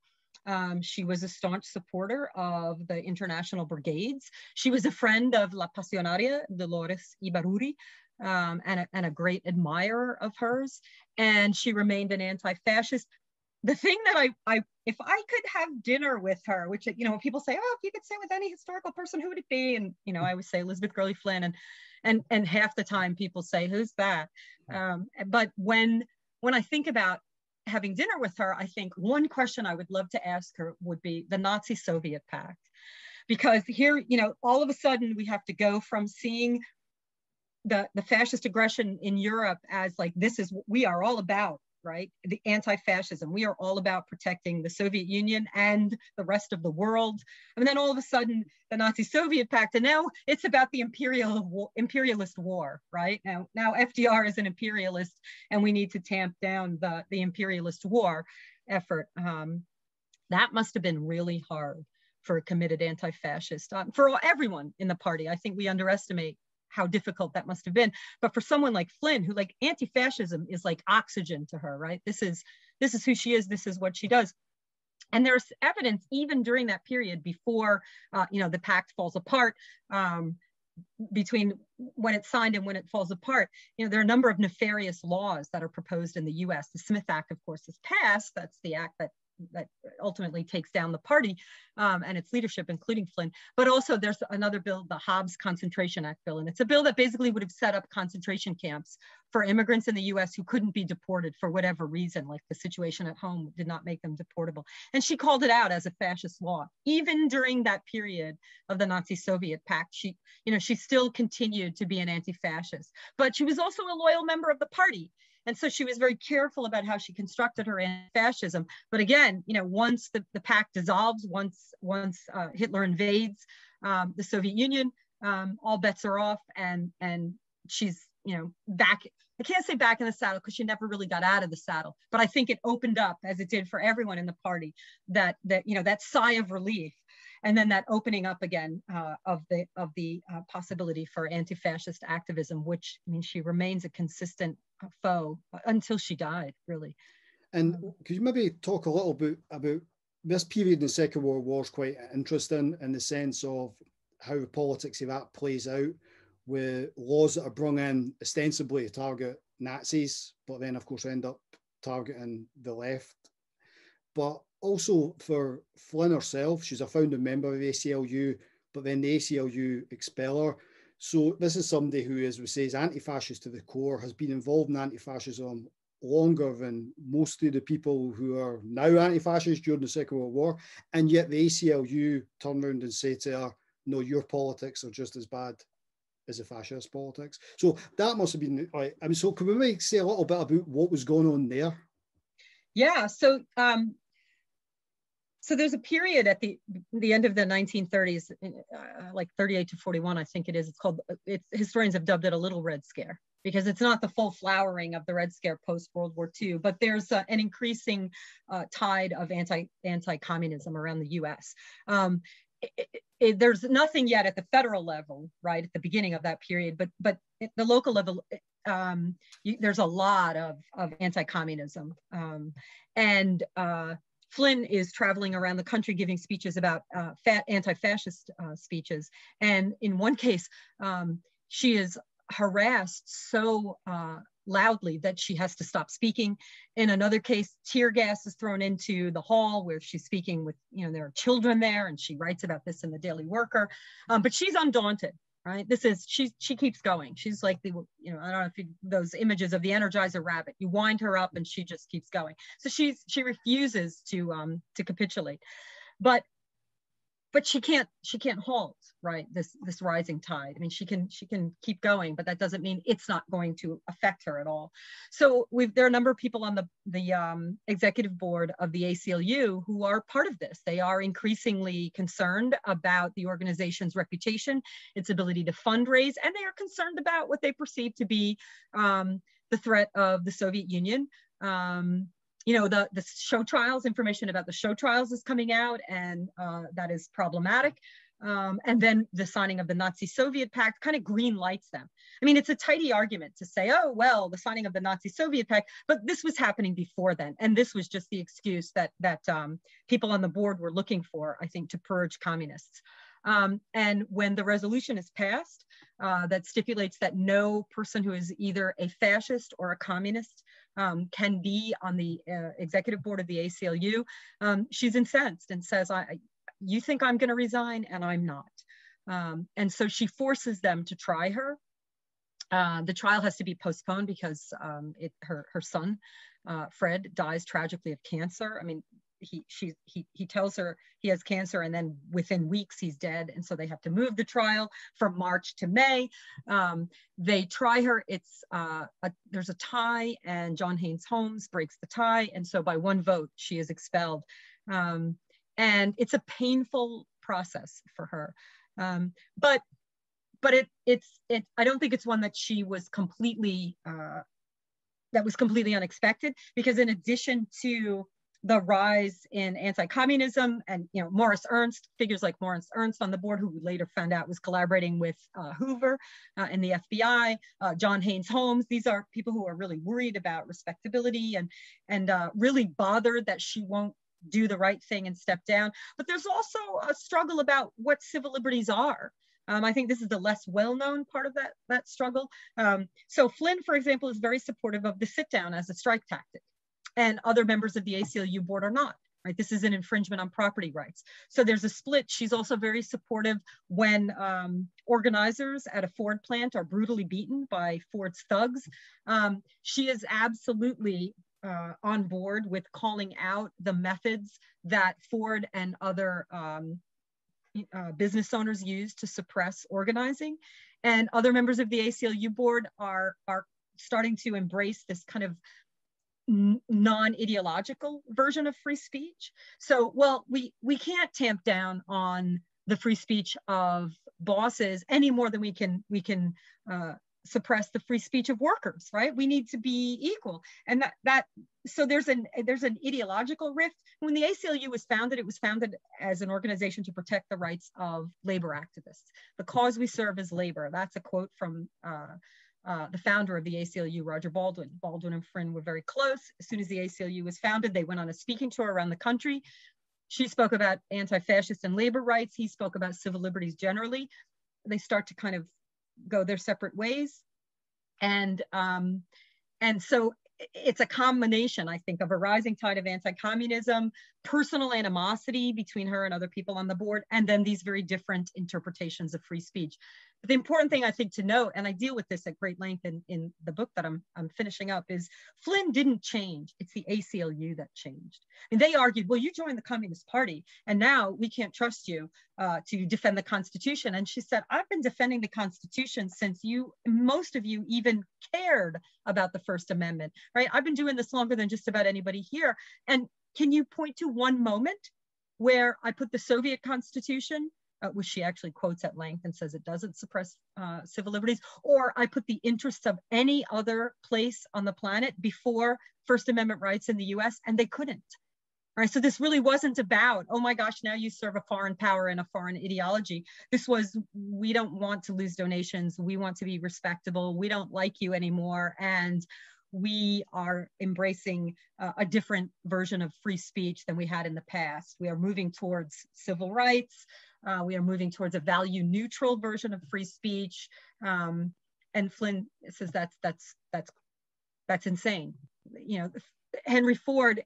Um, she was a staunch supporter of the international brigades. She was a friend of La Pasionaria, Dolores Ibárruri, um, and, a, and, a, great admirer of hers. And she remained an anti-fascist the thing that I, I, if I could have dinner with her, which, you know, people say, oh, if you could say with any historical person, who would it be? And, you know, I would say Elizabeth Gurley Flynn. And, and, and half the time people say, who's that? Um, but when, when I think about having dinner with her, I think one question I would love to ask her would be the Nazi Soviet pact. Because here, you know, all of a sudden we have to go from seeing the, the fascist aggression in Europe as like, this is what we are all about right? The anti-fascism. We are all about protecting the Soviet Union and the rest of the world. And then all of a sudden, the Nazi-Soviet pact, and now it's about the imperial imperialist war, right? Now, now FDR is an imperialist, and we need to tamp down the, the imperialist war effort. Um, that must have been really hard for a committed anti-fascist, um, for everyone in the party. I think we underestimate how difficult that must have been. But for someone like Flynn, who like anti-fascism is like oxygen to her, right? This is this is who she is. This is what she does. And there's evidence even during that period before, uh, you know, the pact falls apart. Um, between when it's signed and when it falls apart, you know, there are a number of nefarious laws that are proposed in the US. The Smith Act, of course, is passed. That's the act that that ultimately takes down the party um, and its leadership, including Flynn. But also there's another bill, the Hobbs Concentration Act bill, and it's a bill that basically would have set up concentration camps for immigrants in the US who couldn't be deported for whatever reason, like the situation at home did not make them deportable. And she called it out as a fascist law. Even during that period of the Nazi-Soviet pact, she, you know, she still continued to be an anti-fascist, but she was also a loyal member of the party. And so she was very careful about how she constructed her anti-fascism. But again, you know, once the, the pact dissolves, once once uh, Hitler invades um, the Soviet Union, um, all bets are off, and and she's you know back. I can't say back in the saddle because she never really got out of the saddle. But I think it opened up, as it did for everyone in the party, that that you know that sigh of relief and then that opening up again uh, of the of the uh, possibility for anti-fascist activism, which I mean she remains a consistent uh, foe until she died, really. And um, could you maybe talk a little bit about this period in the Second World War is quite interesting in the sense of how the politics of that plays out, with laws that are brought in ostensibly to target Nazis, but then of course end up targeting the left. But also for Flynn herself, she's a founding member of the ACLU, but then the ACLU expel her. So this is somebody who, as we say, is anti-fascist to the core, has been involved in anti-fascism longer than most of the people who are now anti-fascist during the Second World War, and yet the ACLU turn around and say to her, "No, your politics are just as bad as the fascist politics." So that must have been. I mean, so can we maybe say a little bit about what was going on there? Yeah. So um, so there's a period at the the end of the 1930s, uh, like 38 to 41, I think it is. It's called. It's historians have dubbed it a little Red Scare because it's not the full flowering of the Red Scare post World War II, but there's uh, an increasing uh, tide of anti anti communism around the U.S. Um, it, it, there's nothing yet at the federal level, right at the beginning of that period, but but at the local level, um, you, there's a lot of of anti-communism, um, and uh, Flynn is traveling around the country giving speeches about uh, fat anti-fascist uh, speeches. And in one case, um, she is harassed so uh, loudly that she has to stop speaking. In another case, tear gas is thrown into the hall where she's speaking with, you know, there are children there and she writes about this in the Daily Worker. Um, but she's undaunted, right? This is, she, she keeps going. She's like the, you know, I don't know if you, those images of the Energizer rabbit, you wind her up and she just keeps going. So she's, she refuses to, um, to capitulate. But but she can't she can't halt right this this rising tide. I mean she can she can keep going but that doesn't mean it's not going to affect her at all. So we've there are a number of people on the the um, executive board of the aclu who are part of this. They are increasingly concerned about the organization's reputation its ability to fundraise and they are concerned about what they perceive to be um, the threat of the soviet union. Um, you know, the, the show trials, information about the show trials is coming out, and uh, that is problematic. Um, and then the signing of the Nazi Soviet Pact kind of green lights them. I mean, it's a tidy argument to say, oh, well, the signing of the Nazi Soviet Pact, but this was happening before then. And this was just the excuse that, that um, people on the board were looking for, I think, to purge communists. Um, and when the resolution is passed uh, that stipulates that no person who is either a fascist or a communist um, can be on the uh, executive board of the ACLU, um, she's incensed and says, I, you think I'm gonna resign and I'm not. Um, and so she forces them to try her. Uh, the trial has to be postponed because um, it, her, her son, uh, Fred, dies tragically of cancer. I mean, he she he he tells her he has cancer and then within weeks he's dead. And so they have to move the trial from march to may. Um, they try her. It's uh, a, there's a tie and john haynes holmes breaks the tie. And so by one vote she is expelled. Um, and it's a painful process for her. Um, but but it it's it i don't think it's one that she was completely uh, that was completely unexpected because in addition to the rise in anti-communism and you know Morris Ernst figures like Morris Ernst on the board who we later found out was collaborating with uh, Hoover uh, and the FBI uh, John Haynes Holmes. These are people who are really worried about respectability and and uh, really bothered that she won't do the right thing and step down. But there's also a struggle about what civil liberties are. Um, I think this is the less well-known part of that, that struggle. Um, so Flynn, for example, is very supportive of the sit down as a strike tactic and other members of the ACLU board are not. Right, this is an infringement on property rights. So there's a split. She's also very supportive when um, organizers at a Ford plant are brutally beaten by Ford's thugs. Um, she is absolutely uh, on board with calling out the methods that Ford and other um, uh, business owners use to suppress organizing. And other members of the ACLU board are, are starting to embrace this kind of non-ideological version of free speech. So, well, we we can't tamp down on the free speech of bosses any more than we can we can uh, suppress the free speech of workers, right? We need to be equal, and that that so there's an there's an ideological rift. When the ACLU was founded, it was founded as an organization to protect the rights of labor activists. The cause we serve is labor. That's a quote from. Uh, uh, the founder of the ACLU, Roger Baldwin. Baldwin and Flynn were very close. As soon as the ACLU was founded, they went on a speaking tour around the country. She spoke about anti-fascist and labor rights. He spoke about civil liberties generally. They start to kind of go their separate ways. And, um, and so it's a combination, I think, of a rising tide of anti-communism, personal animosity between her and other people on the board, and then these very different interpretations of free speech. But the important thing I think to note, and I deal with this at great length in, in the book that I'm, I'm finishing up, is Flynn didn't change. It's the ACLU that changed. And they argued, well, you joined the Communist Party, and now we can't trust you uh, to defend the Constitution. And she said, I've been defending the Constitution since you, most of you even cared about the First Amendment, right? I've been doing this longer than just about anybody here. And can you point to one moment where I put the Soviet Constitution uh, which she actually quotes at length and says it doesn't suppress uh, civil liberties, or I put the interests of any other place on the planet before First Amendment rights in the US, and they couldn't. Right, so this really wasn't about, oh my gosh, now you serve a foreign power and a foreign ideology. This was, we don't want to lose donations. We want to be respectable. We don't like you anymore. And we are embracing uh, a different version of free speech than we had in the past. We are moving towards civil rights. Uh, we are moving towards a value neutral version of free speech. Um, and Flynn says that's that's that's that's insane. You know, Henry Ford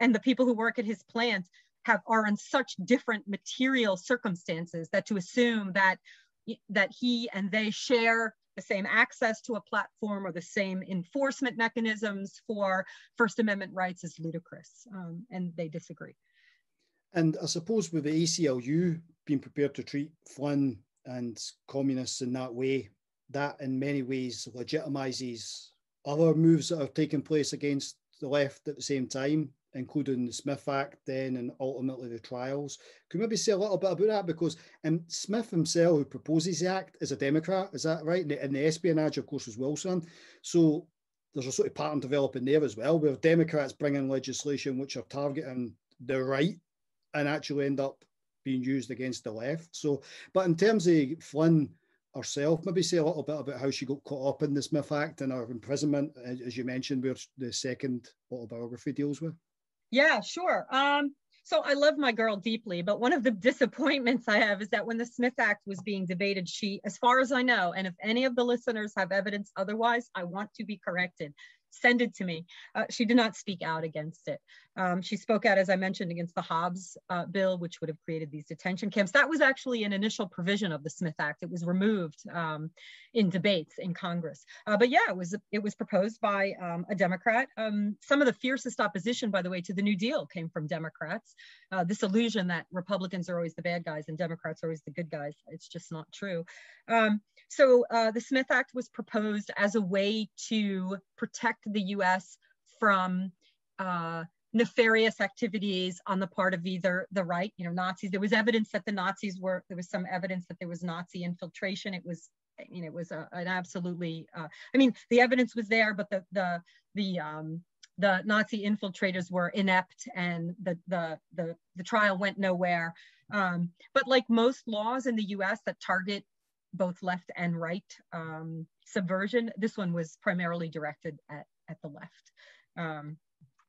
and the people who work at his plant have are in such different material circumstances that to assume that that he and they share the same access to a platform or the same enforcement mechanisms for First Amendment rights is ludicrous, um, and they disagree. And I suppose with the ACLU being prepared to treat Flynn and communists in that way, that in many ways legitimizes other moves that are taking place against the left at the same time, including the Smith Act then and ultimately the trials. Can you maybe say a little bit about that? Because um, Smith himself, who proposes the act, is a Democrat, is that right? And the, and the espionage, of course, was Wilson. So there's a sort of pattern developing there as well, where Democrats bring in legislation which are targeting the right and actually end up being used against the left. So, but in terms of Flynn herself, maybe say a little bit about how she got caught up in the Smith Act and her imprisonment, as you mentioned, where the second autobiography deals with. Yeah, sure. Um, so I love my girl deeply, but one of the disappointments I have is that when the Smith Act was being debated, she, as far as I know, and if any of the listeners have evidence otherwise, I want to be corrected send it to me. Uh, she did not speak out against it. Um, she spoke out, as I mentioned, against the Hobbs uh, bill, which would have created these detention camps. That was actually an initial provision of the Smith Act. It was removed um, in debates in Congress. Uh, but yeah, it was it was proposed by um, a Democrat. Um, some of the fiercest opposition, by the way, to the New Deal came from Democrats. Uh, this illusion that Republicans are always the bad guys and Democrats are always the good guys, it's just not true. Um, so uh, the Smith Act was proposed as a way to protect the U.S. from uh, nefarious activities on the part of either the right, you know, Nazis. There was evidence that the Nazis were, there was some evidence that there was Nazi infiltration. It was, you know, it was a, an absolutely, uh, I mean, the evidence was there, but the, the, the, um, the Nazi infiltrators were inept and the, the, the, the trial went nowhere. Um, but like most laws in the US that target both left and right um, subversion, this one was primarily directed at, at the left. Um,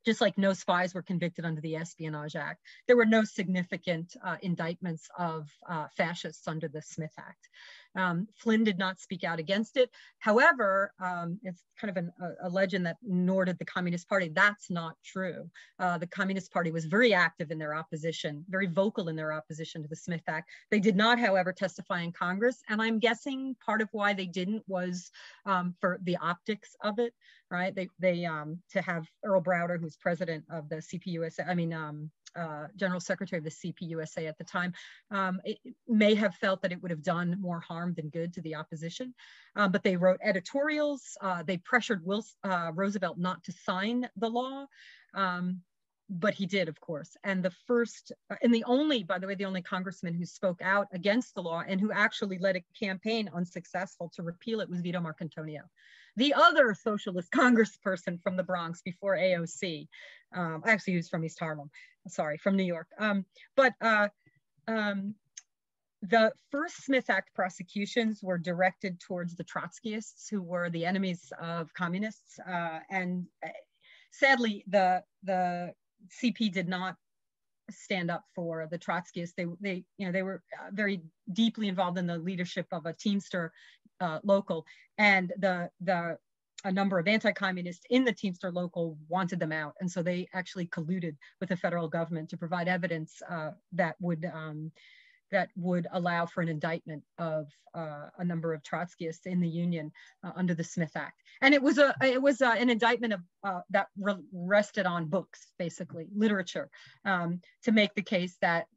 just like no spies were convicted under the Espionage Act, there were no significant uh, indictments of uh, fascists under the Smith Act. Um, Flynn did not speak out against it. However, um, it's kind of an, a, legend that nor did the Communist Party. That's not true. Uh, the Communist Party was very active in their opposition, very vocal in their opposition to the Smith Act. They did not, however, testify in Congress. And I'm guessing part of why they didn't was um, for the optics of it, right? They, they um, to have Earl Browder, who's president of the CPUSA, I mean, um, uh, general secretary of the CPUSA at the time, um, may have felt that it would have done more harm than good to the opposition. Um, but they wrote editorials. Uh, they pressured Wilson, uh, Roosevelt not to sign the law. Um, but he did, of course. And the first, uh, and the only, by the way, the only congressman who spoke out against the law and who actually led a campaign unsuccessful to repeal it was Vito Marcantonio the other socialist congressperson from the Bronx before AOC. Um, actually, he was from East Harlem, sorry, from New York. Um, but uh, um, the first Smith Act prosecutions were directed towards the Trotskyists, who were the enemies of communists. Uh, and uh, sadly, the, the CP did not stand up for the Trotskyists. They, they, you know, they were uh, very deeply involved in the leadership of a Teamster uh, local, and the the a number of anti-communists in the Teamster local wanted them out, and so they actually colluded with the federal government to provide evidence uh, that would um, that would allow for an indictment of uh, a number of Trotskyists in the Union uh, under the Smith Act. And it was a it was a, uh, an indictment of uh, that re rested on books, basically literature, um, to make the case that,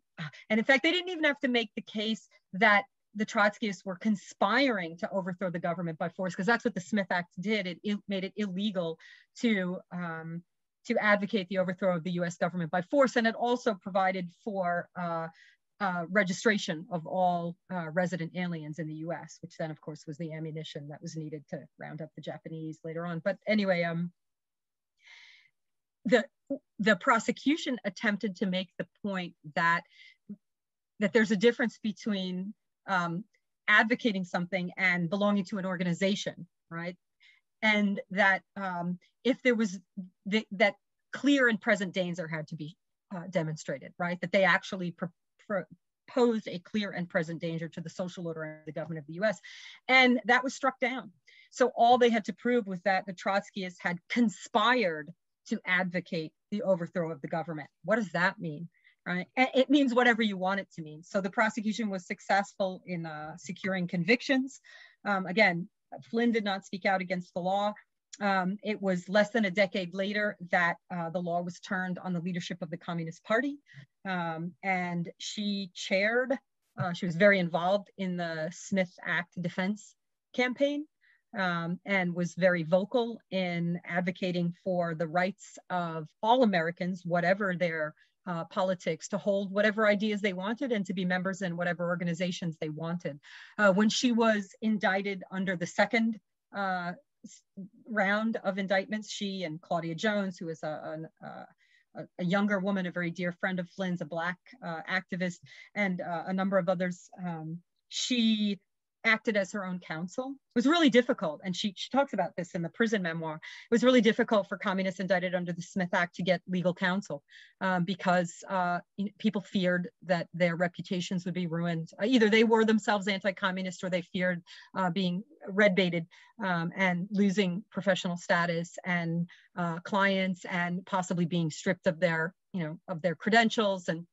and in fact, they didn't even have to make the case that the Trotskyists were conspiring to overthrow the government by force, because that's what the Smith Act did. It, it made it illegal to um, to advocate the overthrow of the U.S. government by force, and it also provided for uh, uh, registration of all uh, resident aliens in the U.S., which then, of course, was the ammunition that was needed to round up the Japanese later on. But anyway, um, the the prosecution attempted to make the point that that there's a difference between um, advocating something and belonging to an organization, right? And that um, if there was the, that clear and present danger had to be uh, demonstrated, right? That they actually posed a clear and present danger to the social order and the government of the US. And that was struck down. So all they had to prove was that the Trotskyists had conspired to advocate the overthrow of the government. What does that mean? Right? It means whatever you want it to mean. So the prosecution was successful in uh, securing convictions. Um, again, Flynn did not speak out against the law. Um, it was less than a decade later that uh, the law was turned on the leadership of the Communist Party. Um, and she chaired, uh, she was very involved in the Smith Act defense campaign um, and was very vocal in advocating for the rights of all Americans, whatever their uh, politics, to hold whatever ideas they wanted and to be members in whatever organizations they wanted. Uh, when she was indicted under the second uh, round of indictments, she and Claudia Jones, who is a, a, a younger woman, a very dear friend of Flynn's, a Black uh, activist, and uh, a number of others, um, she acted as her own counsel. It was really difficult. And she, she talks about this in the prison memoir. It was really difficult for communists indicted under the Smith Act to get legal counsel um, because uh, people feared that their reputations would be ruined. Either they were themselves anti-communist or they feared uh, being red baited um, and losing professional status and uh, clients and possibly being stripped of their, you know, of their credentials and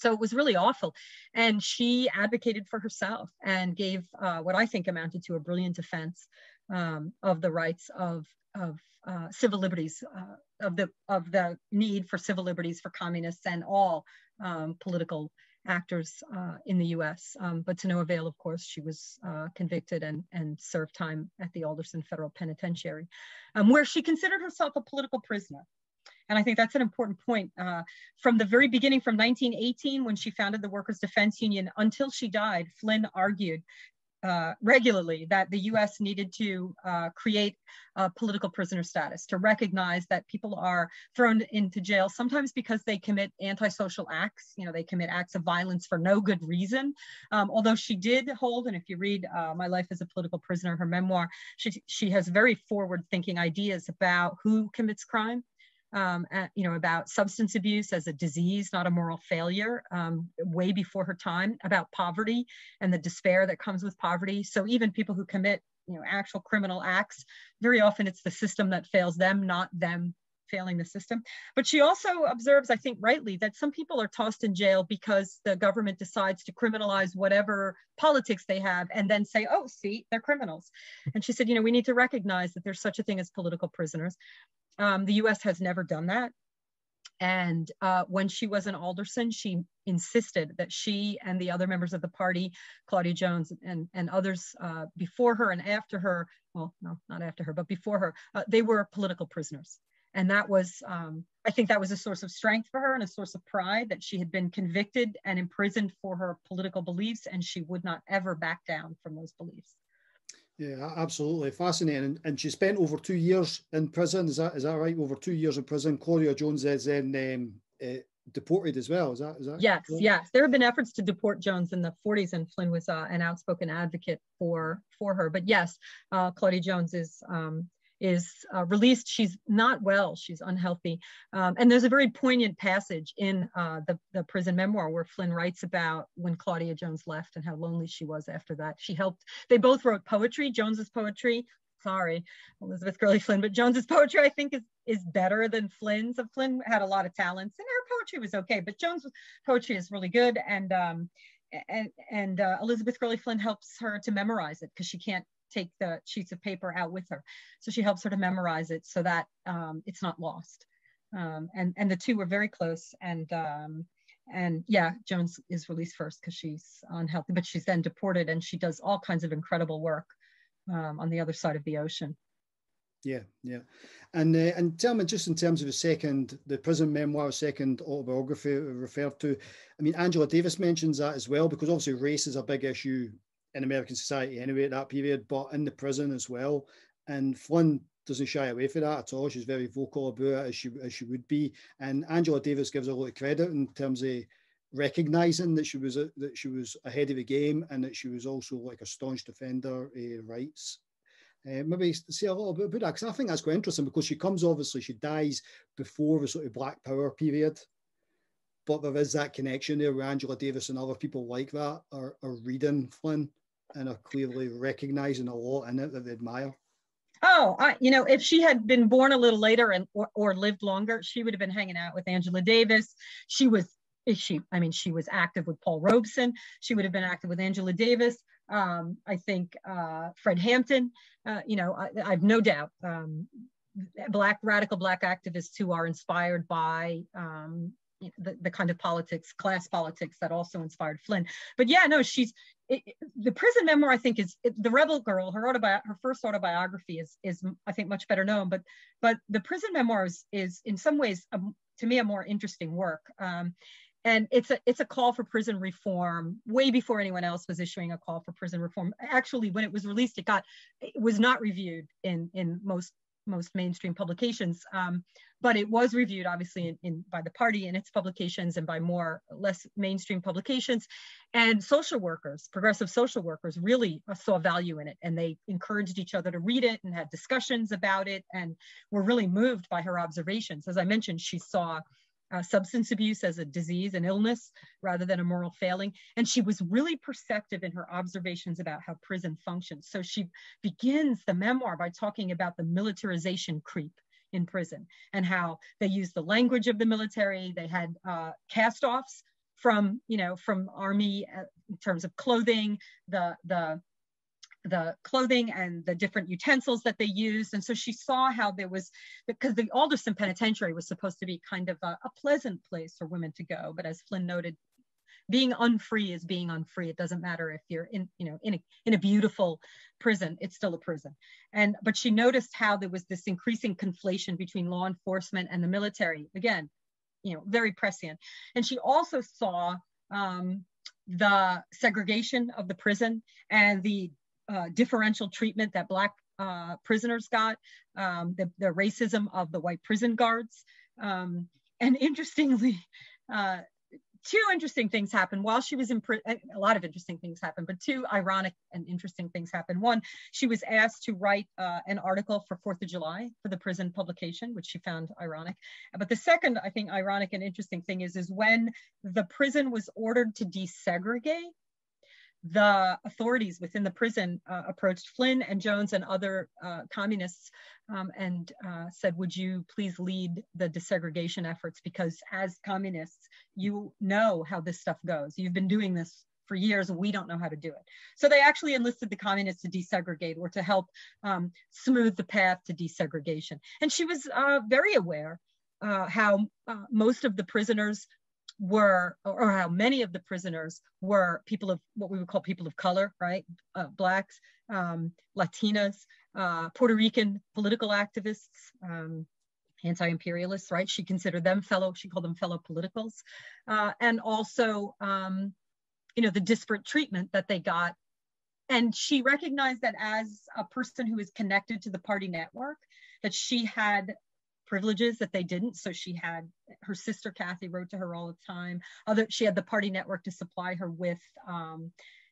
so it was really awful. And she advocated for herself and gave uh, what I think amounted to a brilliant defense um, of the rights of, of uh, civil liberties, uh, of, the, of the need for civil liberties for communists and all um, political actors uh, in the US. Um, but to no avail, of course, she was uh, convicted and, and served time at the Alderson Federal Penitentiary, um, where she considered herself a political prisoner. And I think that's an important point. Uh, from the very beginning, from 1918, when she founded the Workers' Defense Union, until she died, Flynn argued uh, regularly that the US needed to uh, create a political prisoner status, to recognize that people are thrown into jail sometimes because they commit antisocial acts, you know, they commit acts of violence for no good reason. Um, although she did hold, and if you read uh, My Life as a Political Prisoner, her memoir, she, she has very forward thinking ideas about who commits crime um, you know, about substance abuse as a disease, not a moral failure, um, way before her time, about poverty and the despair that comes with poverty. So even people who commit, you know, actual criminal acts, very often it's the system that fails them, not them failing the system. But she also observes, I think rightly, that some people are tossed in jail because the government decides to criminalize whatever politics they have and then say, oh, see, they're criminals. And she said, you know, we need to recognize that there's such a thing as political prisoners. Um, the US has never done that. And uh, when she was in Alderson, she insisted that she and the other members of the party, Claudia Jones and, and others uh, before her and after her, well, no, not after her, but before her, uh, they were political prisoners. And that was, um, I think that was a source of strength for her and a source of pride that she had been convicted and imprisoned for her political beliefs, and she would not ever back down from those beliefs. Yeah, absolutely fascinating. And, and she spent over two years in prison. Is that is that right? Over two years in prison. Claudia Jones is then um, uh, deported as well. Is that is that? Yes, yes. There have been efforts to deport Jones in the 40s, and Flynn was uh, an outspoken advocate for for her. But yes, uh, Claudia Jones is um, is uh, released. She's not well, she's unhealthy. Um, and there's a very poignant passage in uh, the, the prison memoir where Flynn writes about when Claudia Jones left and how lonely she was after that. She helped, they both wrote poetry, Jones's poetry. Sorry, Elizabeth Gurley Flynn, but Jones's poetry I think is is better than Flynn's. So Flynn had a lot of talents, and her poetry was okay, but Jones' poetry is really good. And um, and and uh, Elizabeth Gurley Flynn helps her to memorize it because she can't take the sheets of paper out with her. So she helps her to memorize it so that um, it's not lost. Um, and, and the two were very close. And, um, and yeah, Jones is released first because she's unhealthy, but she's then deported and she does all kinds of incredible work um, on the other side of the ocean. Yeah, yeah, and uh, and tell me just in terms of the second, the prison memoir, second autobiography referred to. I mean, Angela Davis mentions that as well because obviously race is a big issue in American society anyway at that period, but in the prison as well. And Flynn doesn't shy away from that at all. She's very vocal about it as she as she would be. And Angela Davis gives a lot of credit in terms of recognizing that she was a, that she was ahead of the game and that she was also like a staunch defender of rights. Uh, maybe say a little bit about that because I think that's quite interesting because she comes obviously she dies before the sort of Black Power period, but there is that connection there where Angela Davis and other people like that are, are reading Flynn and are clearly recognizing a lot in it that they admire? Oh, I, you know, if she had been born a little later and or, or lived longer, she would have been hanging out with Angela Davis. She was she i mean she was active with paul robeson she would have been active with angela davis um, i think uh, fred hampton uh, you know I, have no doubt um, black radical black activists who are inspired by um, the, the kind of politics class politics that also inspired flynn. But yeah no she's it, the prison memoir i think is it, the rebel girl her autobi- her first autobiography is is i think much better known. But but the prison memoirs is in some ways a, to me a more interesting work. Um, and it's a it's a call for prison reform way before anyone else was issuing a call for prison reform. Actually when it was released it got it was not reviewed in in most most mainstream publications um, but it was reviewed obviously in, in, by the party in its publications and by more less mainstream publications. And social workers progressive social workers really saw value in it and they encouraged each other to read it and had discussions about it and were really moved by her observations. As i mentioned she saw uh, substance abuse as a disease, and illness, rather than a moral failing. And she was really perceptive in her observations about how prison functions. So she begins the memoir by talking about the militarization creep in prison and how they used the language of the military. They had uh, cast-offs from, you know, from army uh, in terms of clothing, the the the clothing and the different utensils that they used. And so she saw how there was, because the Alderson Penitentiary was supposed to be kind of a, a pleasant place for women to go. But as Flynn noted, being unfree is being unfree. It doesn't matter if you're in, you know, in a, in a beautiful prison, it's still a prison. And, but she noticed how there was this increasing conflation between law enforcement and the military. Again, you know, very prescient. And she also saw um, the segregation of the prison and the uh, differential treatment that Black uh, prisoners got, um, the, the, racism of the white prison guards. Um, and interestingly, uh, two interesting things happened while she was in prison. A lot of interesting things happened, but two ironic and interesting things happened. One, she was asked to write uh, an article for Fourth of July for the prison publication, which she found ironic. But the second, I think, ironic and interesting thing is, is when the prison was ordered to desegregate, the authorities within the prison uh, approached Flynn and Jones and other uh, communists um, and uh, said, would you please lead the desegregation efforts? Because as communists, you know how this stuff goes. You've been doing this for years, and we don't know how to do it. So they actually enlisted the communists to desegregate or to help um, smooth the path to desegregation. And she was uh, very aware uh, how uh, most of the prisoners were, or how many of the prisoners were people of what we would call people of color, right? Uh, blacks, um, Latinas, uh, Puerto Rican political activists, um, anti-imperialists, right? She considered them fellow, she called them fellow politicals. Uh, and also, um, you know, the disparate treatment that they got. And she recognized that as a person who is connected to the party network, that she had privileges that they didn't. So she had her sister Kathy wrote to her all the time. Other she had the party network to supply her with um,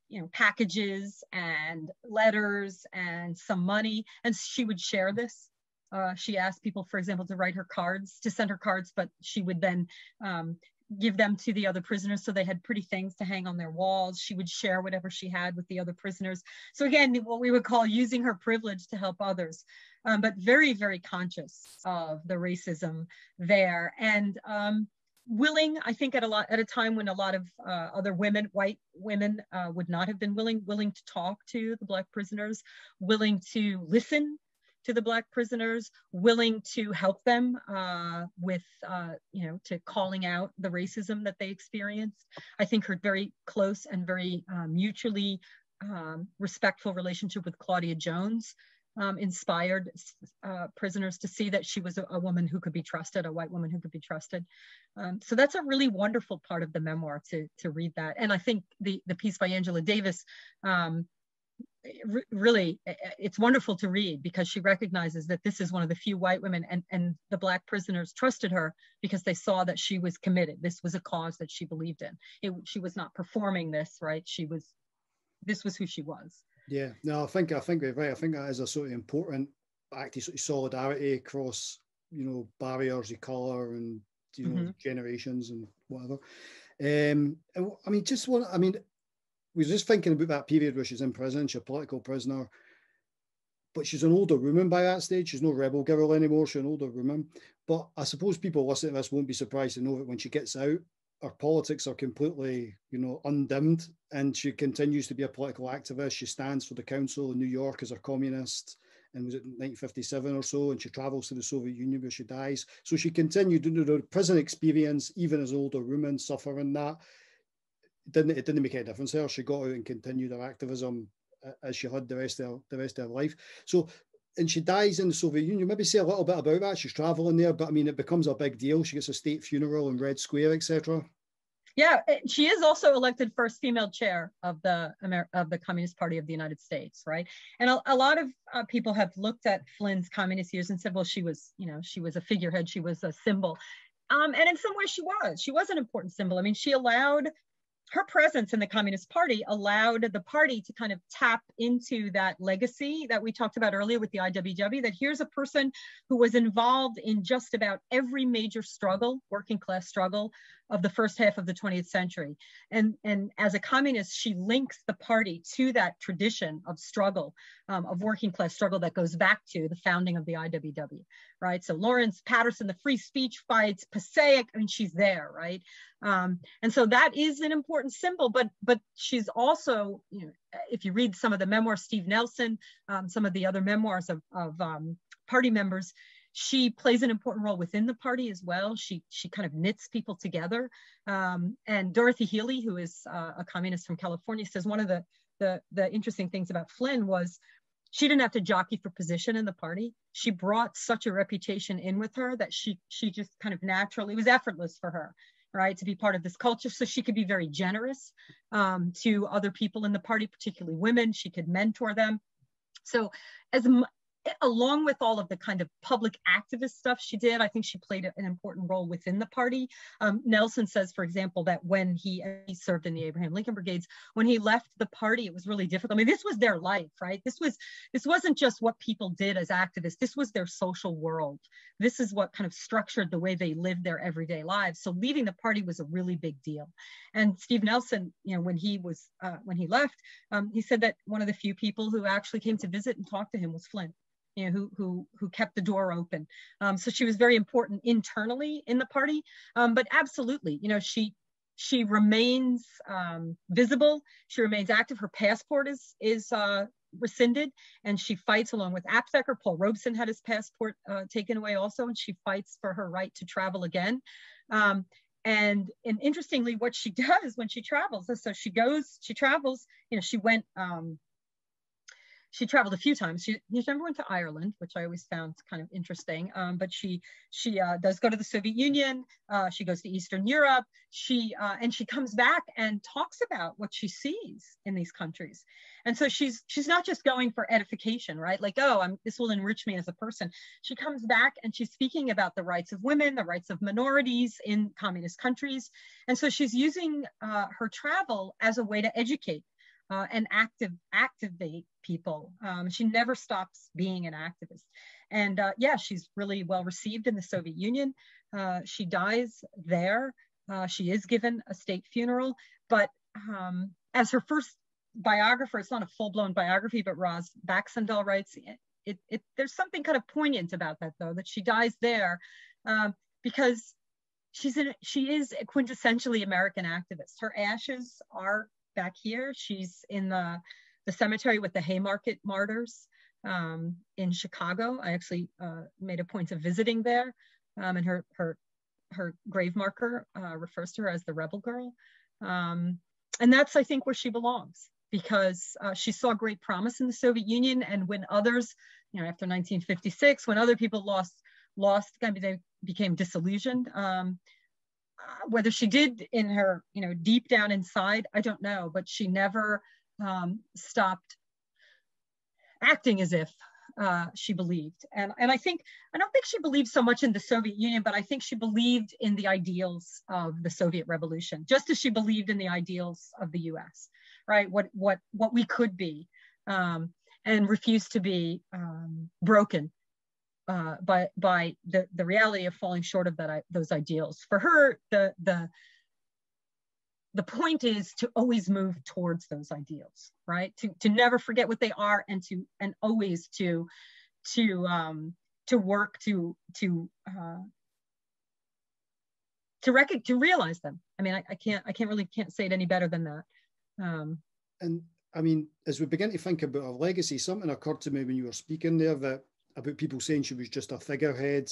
you know packages and letters and some money, and she would share this. Uh, she asked people, for example, to write her cards, to send her cards, but she would then um, give them to the other prisoners so they had pretty things to hang on their walls. She would share whatever she had with the other prisoners. So again, what we would call using her privilege to help others, um, but very, very conscious of the racism there and um, willing, I think at a lot at a time when a lot of uh, other women, white women uh, would not have been willing, willing to talk to the black prisoners, willing to listen to the Black prisoners, willing to help them uh, with, uh, you know, to calling out the racism that they experienced. I think her very close and very uh, mutually um, respectful relationship with Claudia Jones um, inspired uh, prisoners to see that she was a, a, woman who could be trusted, a white woman who could be trusted. Um, so that's a really wonderful part of the memoir to, to read that. And I think the, the piece by Angela Davis um, really it's wonderful to read because she recognizes that this is one of the few white women and, and the black prisoners trusted her because they saw that she was committed this was a cause that she believed in it, she was not performing this right she was this was who she was yeah no i think i think you're right i think that is a sort of important act of, sort of solidarity across you know barriers of color and you know mm-hmm. generations and whatever um i mean just one i mean we were just thinking about that period where she's in prison, she's a political prisoner, but she's an older woman by that stage. She's no rebel girl anymore. She's an older woman. But I suppose people listening to this won't be surprised to know that when she gets out, her politics are completely, you know, undimmed, and she continues to be a political activist. She stands for the council in New York as a communist, and was it 1957 or so, and she travels to the Soviet Union where she dies. So she continued you know, the prison experience, even as older woman, suffering that. It didn't it didn't make any difference to her. She got out and continued her activism uh, as she had the rest of the rest of her life. So and she dies in the Soviet Union. Maybe say a little bit about that. She's traveling there, but I mean, it becomes a big deal. She gets a state funeral in Red Square, etc. Yeah, she is also elected first female chair of the Amer- of the Communist Party of the United States, right? And a, a lot of uh, people have looked at Flynn's communist years and said, well, she was, you know, she was a figurehead, she was a symbol. Um, and in some ways she was. She was an important symbol. I mean, she allowed her presence in the Communist Party allowed the party to kind of tap into that legacy that we talked about earlier with the IWW, that here's a person who was involved in just about every major struggle, working class struggle of the first half of the 20th century. And, and as a communist, she links the party to that tradition of struggle, um, of working class struggle that goes back to the founding of the IWW, right? So Lawrence Paterson, the free speech fights, Passaic, I mean, she's there, right? Um, and so that is an important symbol, but but she's also, you know, if you read some of the memoirs, Steve Nelson, um, some of the other memoirs of, of um, party members, she plays an important role within the party as well. She she kind of knits people together. Um, and Dorothy Healey, who is uh, a communist from California, says one of the, the the interesting things about Flynn was she didn't have to jockey for position in the party. She brought such a reputation in with her that she she just kind of naturally it was effortless for her right to be part of this culture so she could be very generous um, to other people in the party particularly women she could mentor them so as along with all of the kind of public activist stuff she did, I think she played an important role within the party. Um, Nelson says, for example, that when he, he, served in the Abraham Lincoln Brigades, when he left the party, it was really difficult. I mean, this was their life, right? This was this wasn't just what people did as activists. This was their social world. This is what kind of structured the way they lived their everyday lives. So leaving the party was a really big deal. And Steve Nelson, you know, when he was uh, when he left, um, he said that one of the few people who actually came to visit and talk to him was Flynn you know, who, who, who kept the door open. Um, so she was very important internally in the party, um, but absolutely, you know, she, she remains um, visible. She remains active. Her passport is, is uh, rescinded and she fights along with Aptheker. Paul Robeson had his passport uh, taken away also, and she fights for her right to travel again. Um, and, and interestingly, what she does when she travels is so she goes, she travels, you know, she went, um, she traveled a few times. She, she never went to Ireland, which I always found kind of interesting. Um, but she she uh, does go to the Soviet Union. Uh, she goes to Eastern Europe. She uh, and she comes back and talks about what she sees in these countries. And so she's she's not just going for edification, right? Like, oh, I'm, this will enrich me as a person. She comes back and she's speaking about the rights of women, the rights of minorities in communist countries. And so she's using uh, her travel as a way to educate uh, and active activate people. Um, she never stops being an activist. And uh, yeah, she's really well received in the Soviet Union. Uh, she dies there. Uh, she is given a state funeral, but um, as her first biographer, it's not a full-blown biography, but Roz Baxandall writes, it, it, there's something kind of poignant about that though, that she dies there um, because she's a, she is a quintessentially American activist. Her ashes are back here. She's in the, the cemetery with the Haymarket martyrs um, in Chicago. I actually uh, made a point of visiting there, um, and her her her grave marker uh, refers to her as the rebel girl, um, and that's I think where she belongs because uh, she saw great promise in the Soviet Union, and when others, you know, after 1956, when other people lost lost, I mean, they became disillusioned. Um, whether she did in her, you know, deep down inside, I don't know, but she never um, stopped acting as if uh, she believed. And, and I think, I don't think she believed so much in the Soviet Union, but I think she believed in the ideals of the Soviet revolution, just as she believed in the ideals of the US, right? What, what, what we could be um, and refused to be um, broken uh, by by the the reality of falling short of that those ideals. For her, the the the point is to always move towards those ideals right? To to never forget what they are and to and always to to um to work to to uh to rec- to realize them. I mean I, I can't i can't really can't say it any better than that. Um and i mean as we begin to think about our legacy something occurred to me when you were speaking there that about people saying she was just a figurehead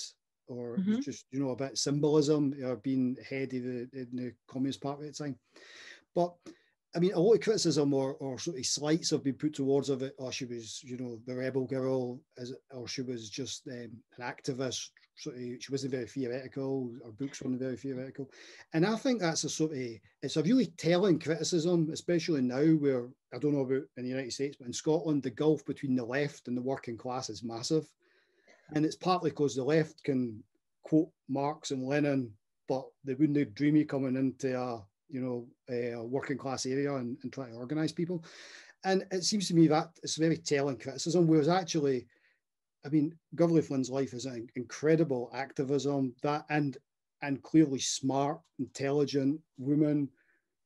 or mm-hmm. just you know about symbolism or being head of the, in the Communist Party at the time. But I mean, a lot of criticism or, or sort of slights have been put towards of it. Or oh, she was, you know, the rebel girl, as or she was just um, an activist. Sort of, she wasn't very theoretical. Her books weren't very theoretical, and I think that's a sort of it's a really telling criticism, especially now where I don't know about in the United States, but in Scotland, the gulf between the left and the working class is massive. And it's partly because the left can quote Marx and Lenin, but they wouldn't dream of coming into a you know a working class area and, and to organize people. And it seems to me that it's a very telling criticism. Whereas actually, I mean, Gurley Flynn's life is an incredible activism that and and clearly smart, intelligent woman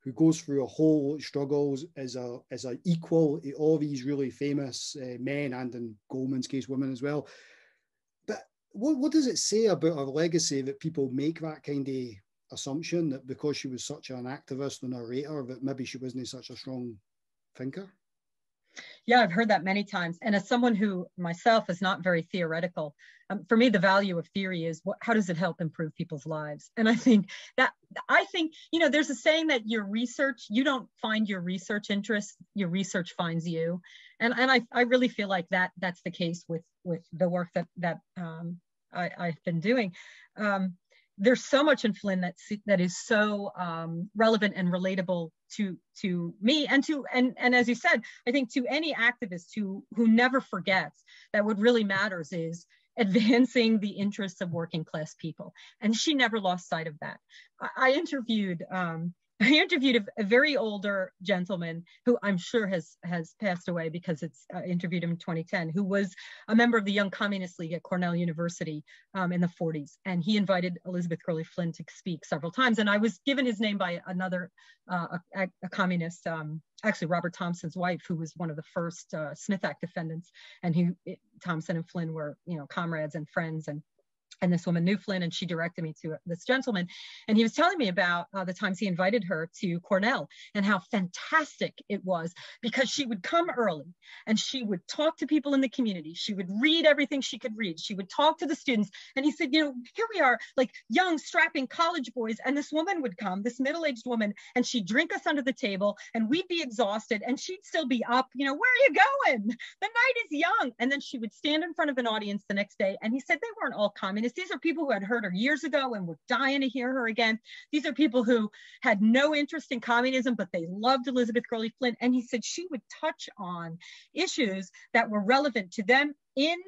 who goes through a whole struggles as a as a equal all these really famous uh, men and in Goldman's case women as well But what, what does it say about her legacy that people make that kind of assumption that because she was such an activist and a writer that maybe she wasn't such a strong thinker? Yeah, I've heard that many times. And as someone who myself is not very theoretical, um, for me, the value of theory is what, how does it help improve people's lives? And I think that, I think, you know, there's a saying that your research, you don't find your research interest, your research finds you. And, and I, I really feel like that that's the case with, with the work that, that um, I, I've been doing. Um, there's so much in Flynn that that is so um, relevant and relatable to to me and to and and as you said, I think to any activist who who never forgets that what really matters is advancing the interests of working class people, and she never lost sight of that. I, I interviewed um, I interviewed a, a, very older gentleman who I'm sure has has passed away because it's uh, interviewed him in 2010, who was a member of the Young Communist League at Cornell University um, in the 40s, and he invited Elizabeth Gurley Flynn to speak several times. And I was given his name by another uh, a, a, communist, um, actually Robert Thompson's wife, who was one of the first uh, Smith Act defendants, and who Thompson and Flynn were you know comrades and friends. And and this woman knew Flynn and she directed me to this gentleman. And he was telling me about uh, the times he invited her to Cornell and how fantastic it was because she would come early and she would talk to people in the community. She would read everything she could read. She would talk to the students. And he said, you know, here we are, like young, strapping college boys. And this woman would come, this middle aged woman, and she'd drink us under the table and we'd be exhausted and she'd still be up. You know, where are you going? The night is young. And then she would stand in front of an audience the next day. And he said they weren't all communists these are people who had heard her years ago and were dying to hear her again. These are people who had no interest in communism, but they loved Elizabeth Gurley Flynn. And he said she would touch on issues that were relevant to them in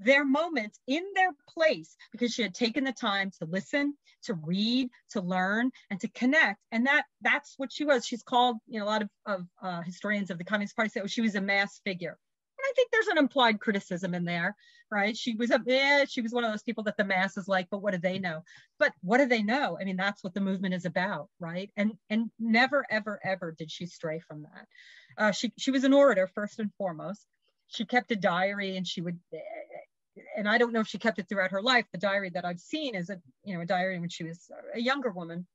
their moments in their place because she had taken the time to listen to read to learn and to connect and that that's what she was she's called you know a lot of, of uh, historians of the communist party say oh, she was a mass figure I think there's an implied criticism in there, right? She was a eh, she was one of those people that the masses like, but what do they know? But what do they know? I mean, that's what the movement is about, right? And and never ever ever did she stray from that. Uh, she she was an orator first and foremost. She kept a diary, and she would. And I don't know if she kept it throughout her life. The diary that I've seen is a you know a diary when she was a younger woman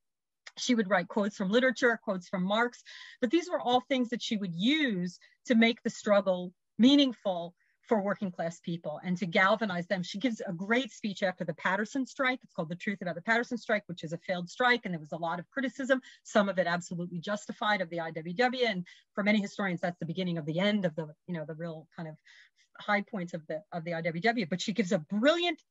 she would write quotes from literature, quotes from Marx, but these were all things that she would use to make the struggle meaningful for working class people and to galvanize them. She gives a great speech after the Paterson strike. It's called The Truth About the Paterson Strike, which is a failed strike. And there was a lot of criticism, some of it absolutely justified of the IWW. And for many historians, that's the beginning of the end of the, you know, the real kind of high points of the, of the IWW. But she gives a brilliant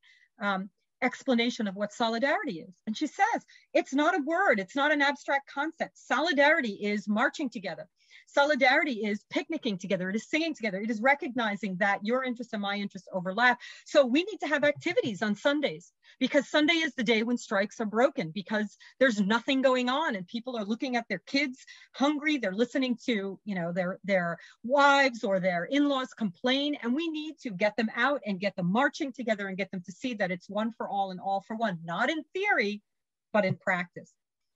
um, explanation of what solidarity is. And she says, it's not a word, it's not an abstract concept. Solidarity is marching together. Solidarity is picnicking together, it is singing together, it is recognizing that your interests and my interests overlap. So we need to have activities on Sundays because Sunday is the day when strikes are broken because there's nothing going on and people are looking at their kids hungry, they're listening to, you know, their their wives or their in-laws complain and we need to get them out and get them marching together and get them to see that it's one for all and all for one, not in theory, but in practice.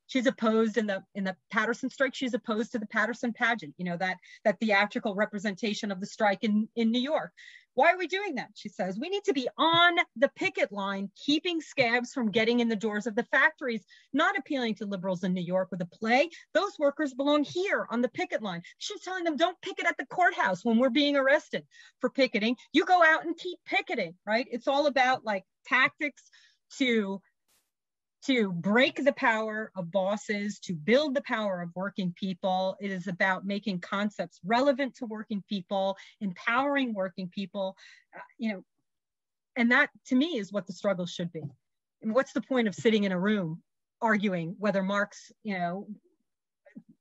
She's opposed in the in the Paterson strike. She's opposed to the Paterson pageant. You know that that theatrical representation of the strike in in New York. Why are we doing that? She says we need to be on the picket line, keeping scabs from getting in the doors of the factories, not appealing to liberals in New York with a play. Those workers belong here on the picket line. She's telling them don't picket at the courthouse when we're being arrested for picketing. You go out and keep picketing, right? It's all about like tactics to to break the power of bosses, to build the power of working people. It is about making concepts relevant to working people, empowering working people, uh, you know, and that to me is what the struggle should be. And what's the point of sitting in a room arguing whether Marx, you know,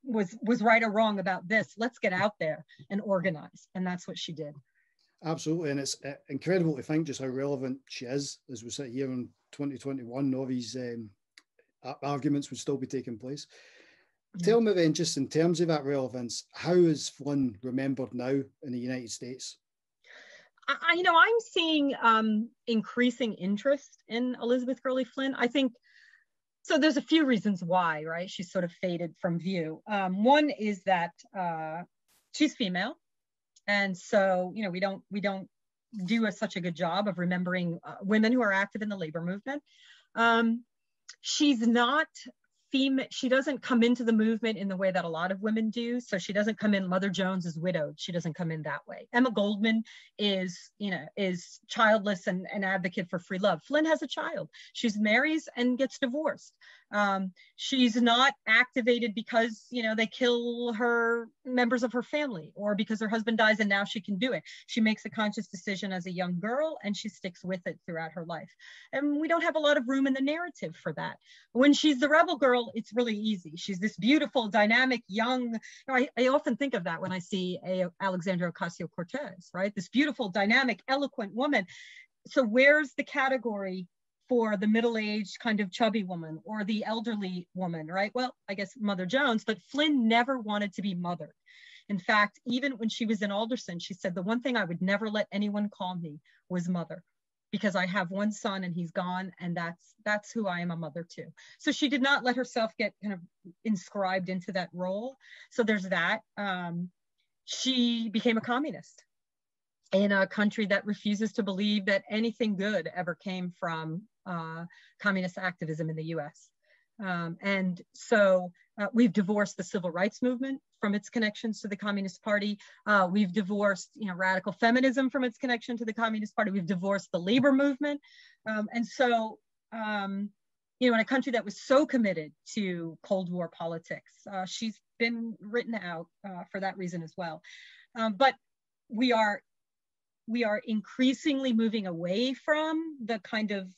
was was right or wrong about this? Let's get out there and organize, and that's what she did. Absolutely, and it's uh, incredible to think just how relevant she is as we sit here in 2021. All these um, arguments would still be taking place. Tell me then, just in terms of that relevance, how is Flynn remembered now in the United States? I, you know, I'm seeing um, increasing interest in Elizabeth Gurley Flynn. I think so. There's a few reasons why, right? She's sort of faded from view. Um, one is that uh, she's female, and so you know we don't we don't do a, such a good job of remembering uh, women who are active in the labor movement. Um, she's not female she doesn't come into the movement in the way that a lot of women do so she doesn't come in mother jones is widowed she doesn't come in that way. Emma goldman is you know is childless and an advocate for free love. Flynn has a child. She's marries and gets divorced um, she's not activated because you know they kill her members of her family or because her husband dies and now she can do it. She makes a conscious decision as a young girl and she sticks with it throughout her life. And we don't have a lot of room in the narrative for that. When she's the rebel girl it's really easy. She's this beautiful dynamic young you know, I, I often think of that when i see a alexandra ocasio-cortez right? This beautiful dynamic eloquent woman. So where's the category for the middle-aged kind of chubby woman or the elderly woman, right? Well, I guess Mother Jones, but Flynn never wanted to be mothered. In fact, even when she was in Alderson, she said, the one thing I would never let anyone call me was mother because I have one son and he's gone and that's that's who I am a mother to. So she did not let herself get kind of inscribed into that role. So there's that. Um, she became a communist in a country that refuses to believe that anything good ever came from uh, communist activism in the US. Um, and so uh, we've divorced the civil rights movement from its connections to the Communist Party. Uh, we've divorced, you know, radical feminism from its connection to the Communist Party. We've divorced the labor movement. Um, and so, um, you know, in a country that was so committed to Cold War politics, uh, she's been written out uh, for that reason as well. Um, but we are we are increasingly moving away from the kind of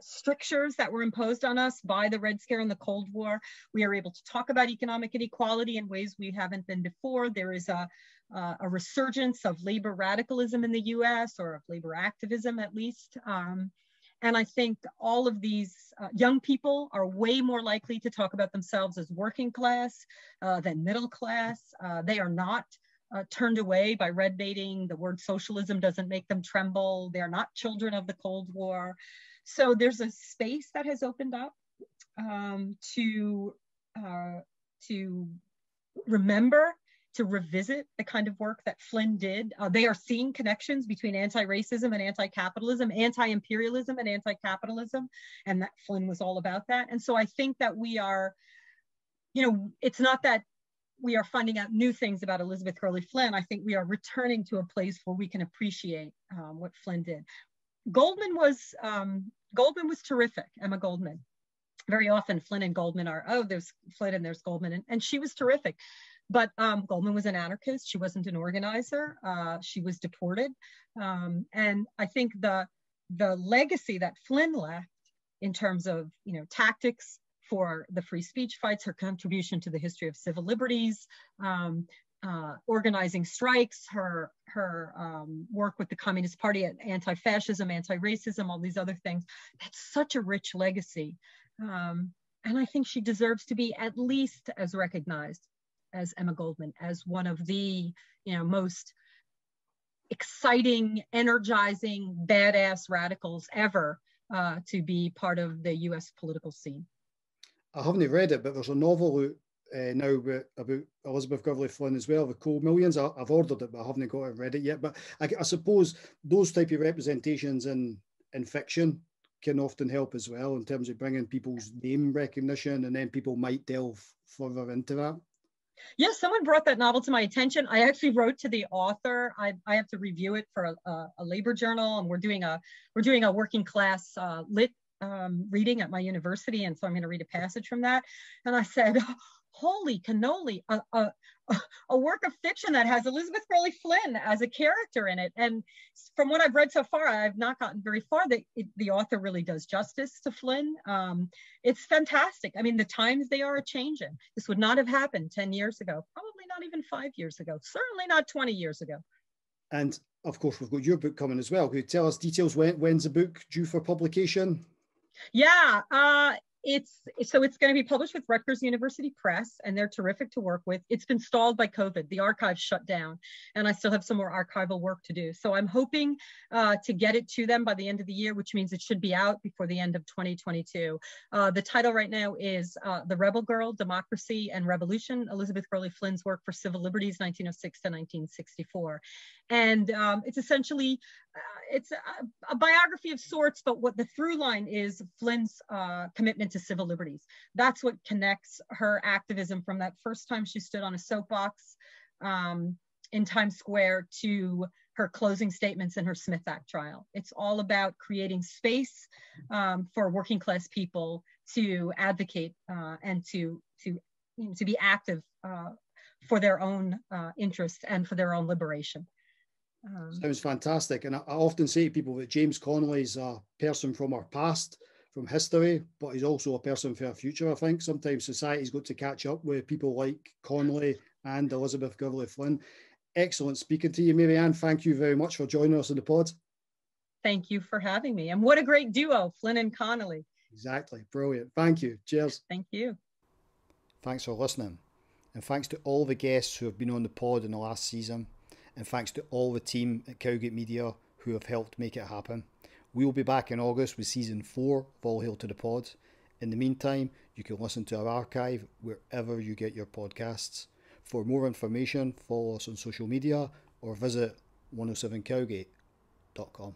strictures that were imposed on us by the Red Scare and the Cold War. We are able to talk about economic inequality in ways we haven't been before. There is a, uh, a resurgence of labor radicalism in the US or of labor activism at least. Um, and I think all of these uh, young people are way more likely to talk about themselves as working class uh, than middle class. Uh, they are not uh, turned away by red baiting. The word socialism doesn't make them tremble. They're not children of the Cold War. So there's a space that has opened up um, to uh, to remember to revisit the kind of work that Flynn did. Uh, they are seeing connections between anti-racism and anti-capitalism, anti-imperialism and anti-capitalism, and that Flynn was all about that. And so I think that we are, you know, it's not that we are finding out new things about Elizabeth Gurley Flynn, I think we are returning to a place where we can appreciate um, what Flynn did. Goldman was um, Goldman was terrific. Emma Goldman. Very often, Flynn and Goldman are oh, there's Flynn and there's Goldman, and, and she was terrific. But um, Goldman was an anarchist. She wasn't an organizer. Uh, she was deported, um, and I think the the legacy that Flynn left in terms of you know tactics for the free speech fights, her contribution to the history of civil liberties, um, uh, organizing strikes, her her um, work with the Communist Party at anti-fascism, anti-racism, all these other things. That's such a rich legacy, um, and I think she deserves to be at least as recognized as Emma Goldman as one of the you know most exciting, energizing, badass radicals ever uh, to be part of the U.S. political scene. I haven't read it, but there's a novel uh, now about, about Elizabeth Gurley Flynn as well, the Cold Millions. I, have ordered it, but I haven't got it read it yet. But I, I, suppose those type of representations in in fiction can often help as well in terms of bringing people's name recognition, and then people might delve further into that. Yes, someone brought that novel to my attention. I actually wrote to the author. I, I have to review it for a, a, a, labor journal, and we're doing a we're doing a working class uh, lit um, reading at my university, and so I'm going to read a passage from that. And I said, holy cannoli, a, a, a, work of fiction that has Elizabeth Gurley Flynn as a character in it. And from what I've read so far, I've not gotten very far. that it, the author really does justice to Flynn. Um, it's fantastic. I mean, the times they are changing. This would not have happened 10 years ago, probably not even five years ago, certainly not 20 years ago. And of course, we've got your book coming as well. Could you tell us details? When, when's the book due for publication? Yeah, uh, it's so it's going to be published with Rutgers University Press, and they're terrific to work with. It's been stalled by COVID. The archive shut down, and I still have some more archival work to do. So I'm hoping uh, to get it to them by the end of the year, which means it should be out before the end of 2022. Uh, the title right now is uh, "The Rebel Girl: Democracy and Revolution: Elizabeth Gurley Flynn's Work for Civil Liberties, 1906 to 1964," and um, it's essentially uh, it's a, a, biography of sorts, but what the through line is Flynn's uh, commitment to civil liberties. That's what connects her activism from that first time she stood on a soapbox um, in Times Square to her closing statements in her Smith Act trial. It's all about creating space um, for working class people to advocate uh, and to to you know, to be active uh, for their own uh, interest and for their own liberation. Um, Sounds fantastic. And I, I, often say to people that James Connolly is a person from our past, from history, but he's also a person for our future. I think sometimes society's got to catch up with people like Connolly and Elizabeth Gurley Flynn. Excellent speaking to you, Mary Anne. Thank you very much for joining us in the pod. Thank you for having me. And what a great duo, Flynn and Connolly. Exactly. Brilliant. Thank you. Cheers. Thank you. Thanks for listening. And thanks to all the guests who have been on the pod in the last season and thanks to all the team at Cowgate Media who have helped make it happen. We will be back in August with season four of All Hail to the Pod. In the meantime, you can listen to our archive wherever you get your podcasts. For more information, follow us on social media or visit 107cowgate.com.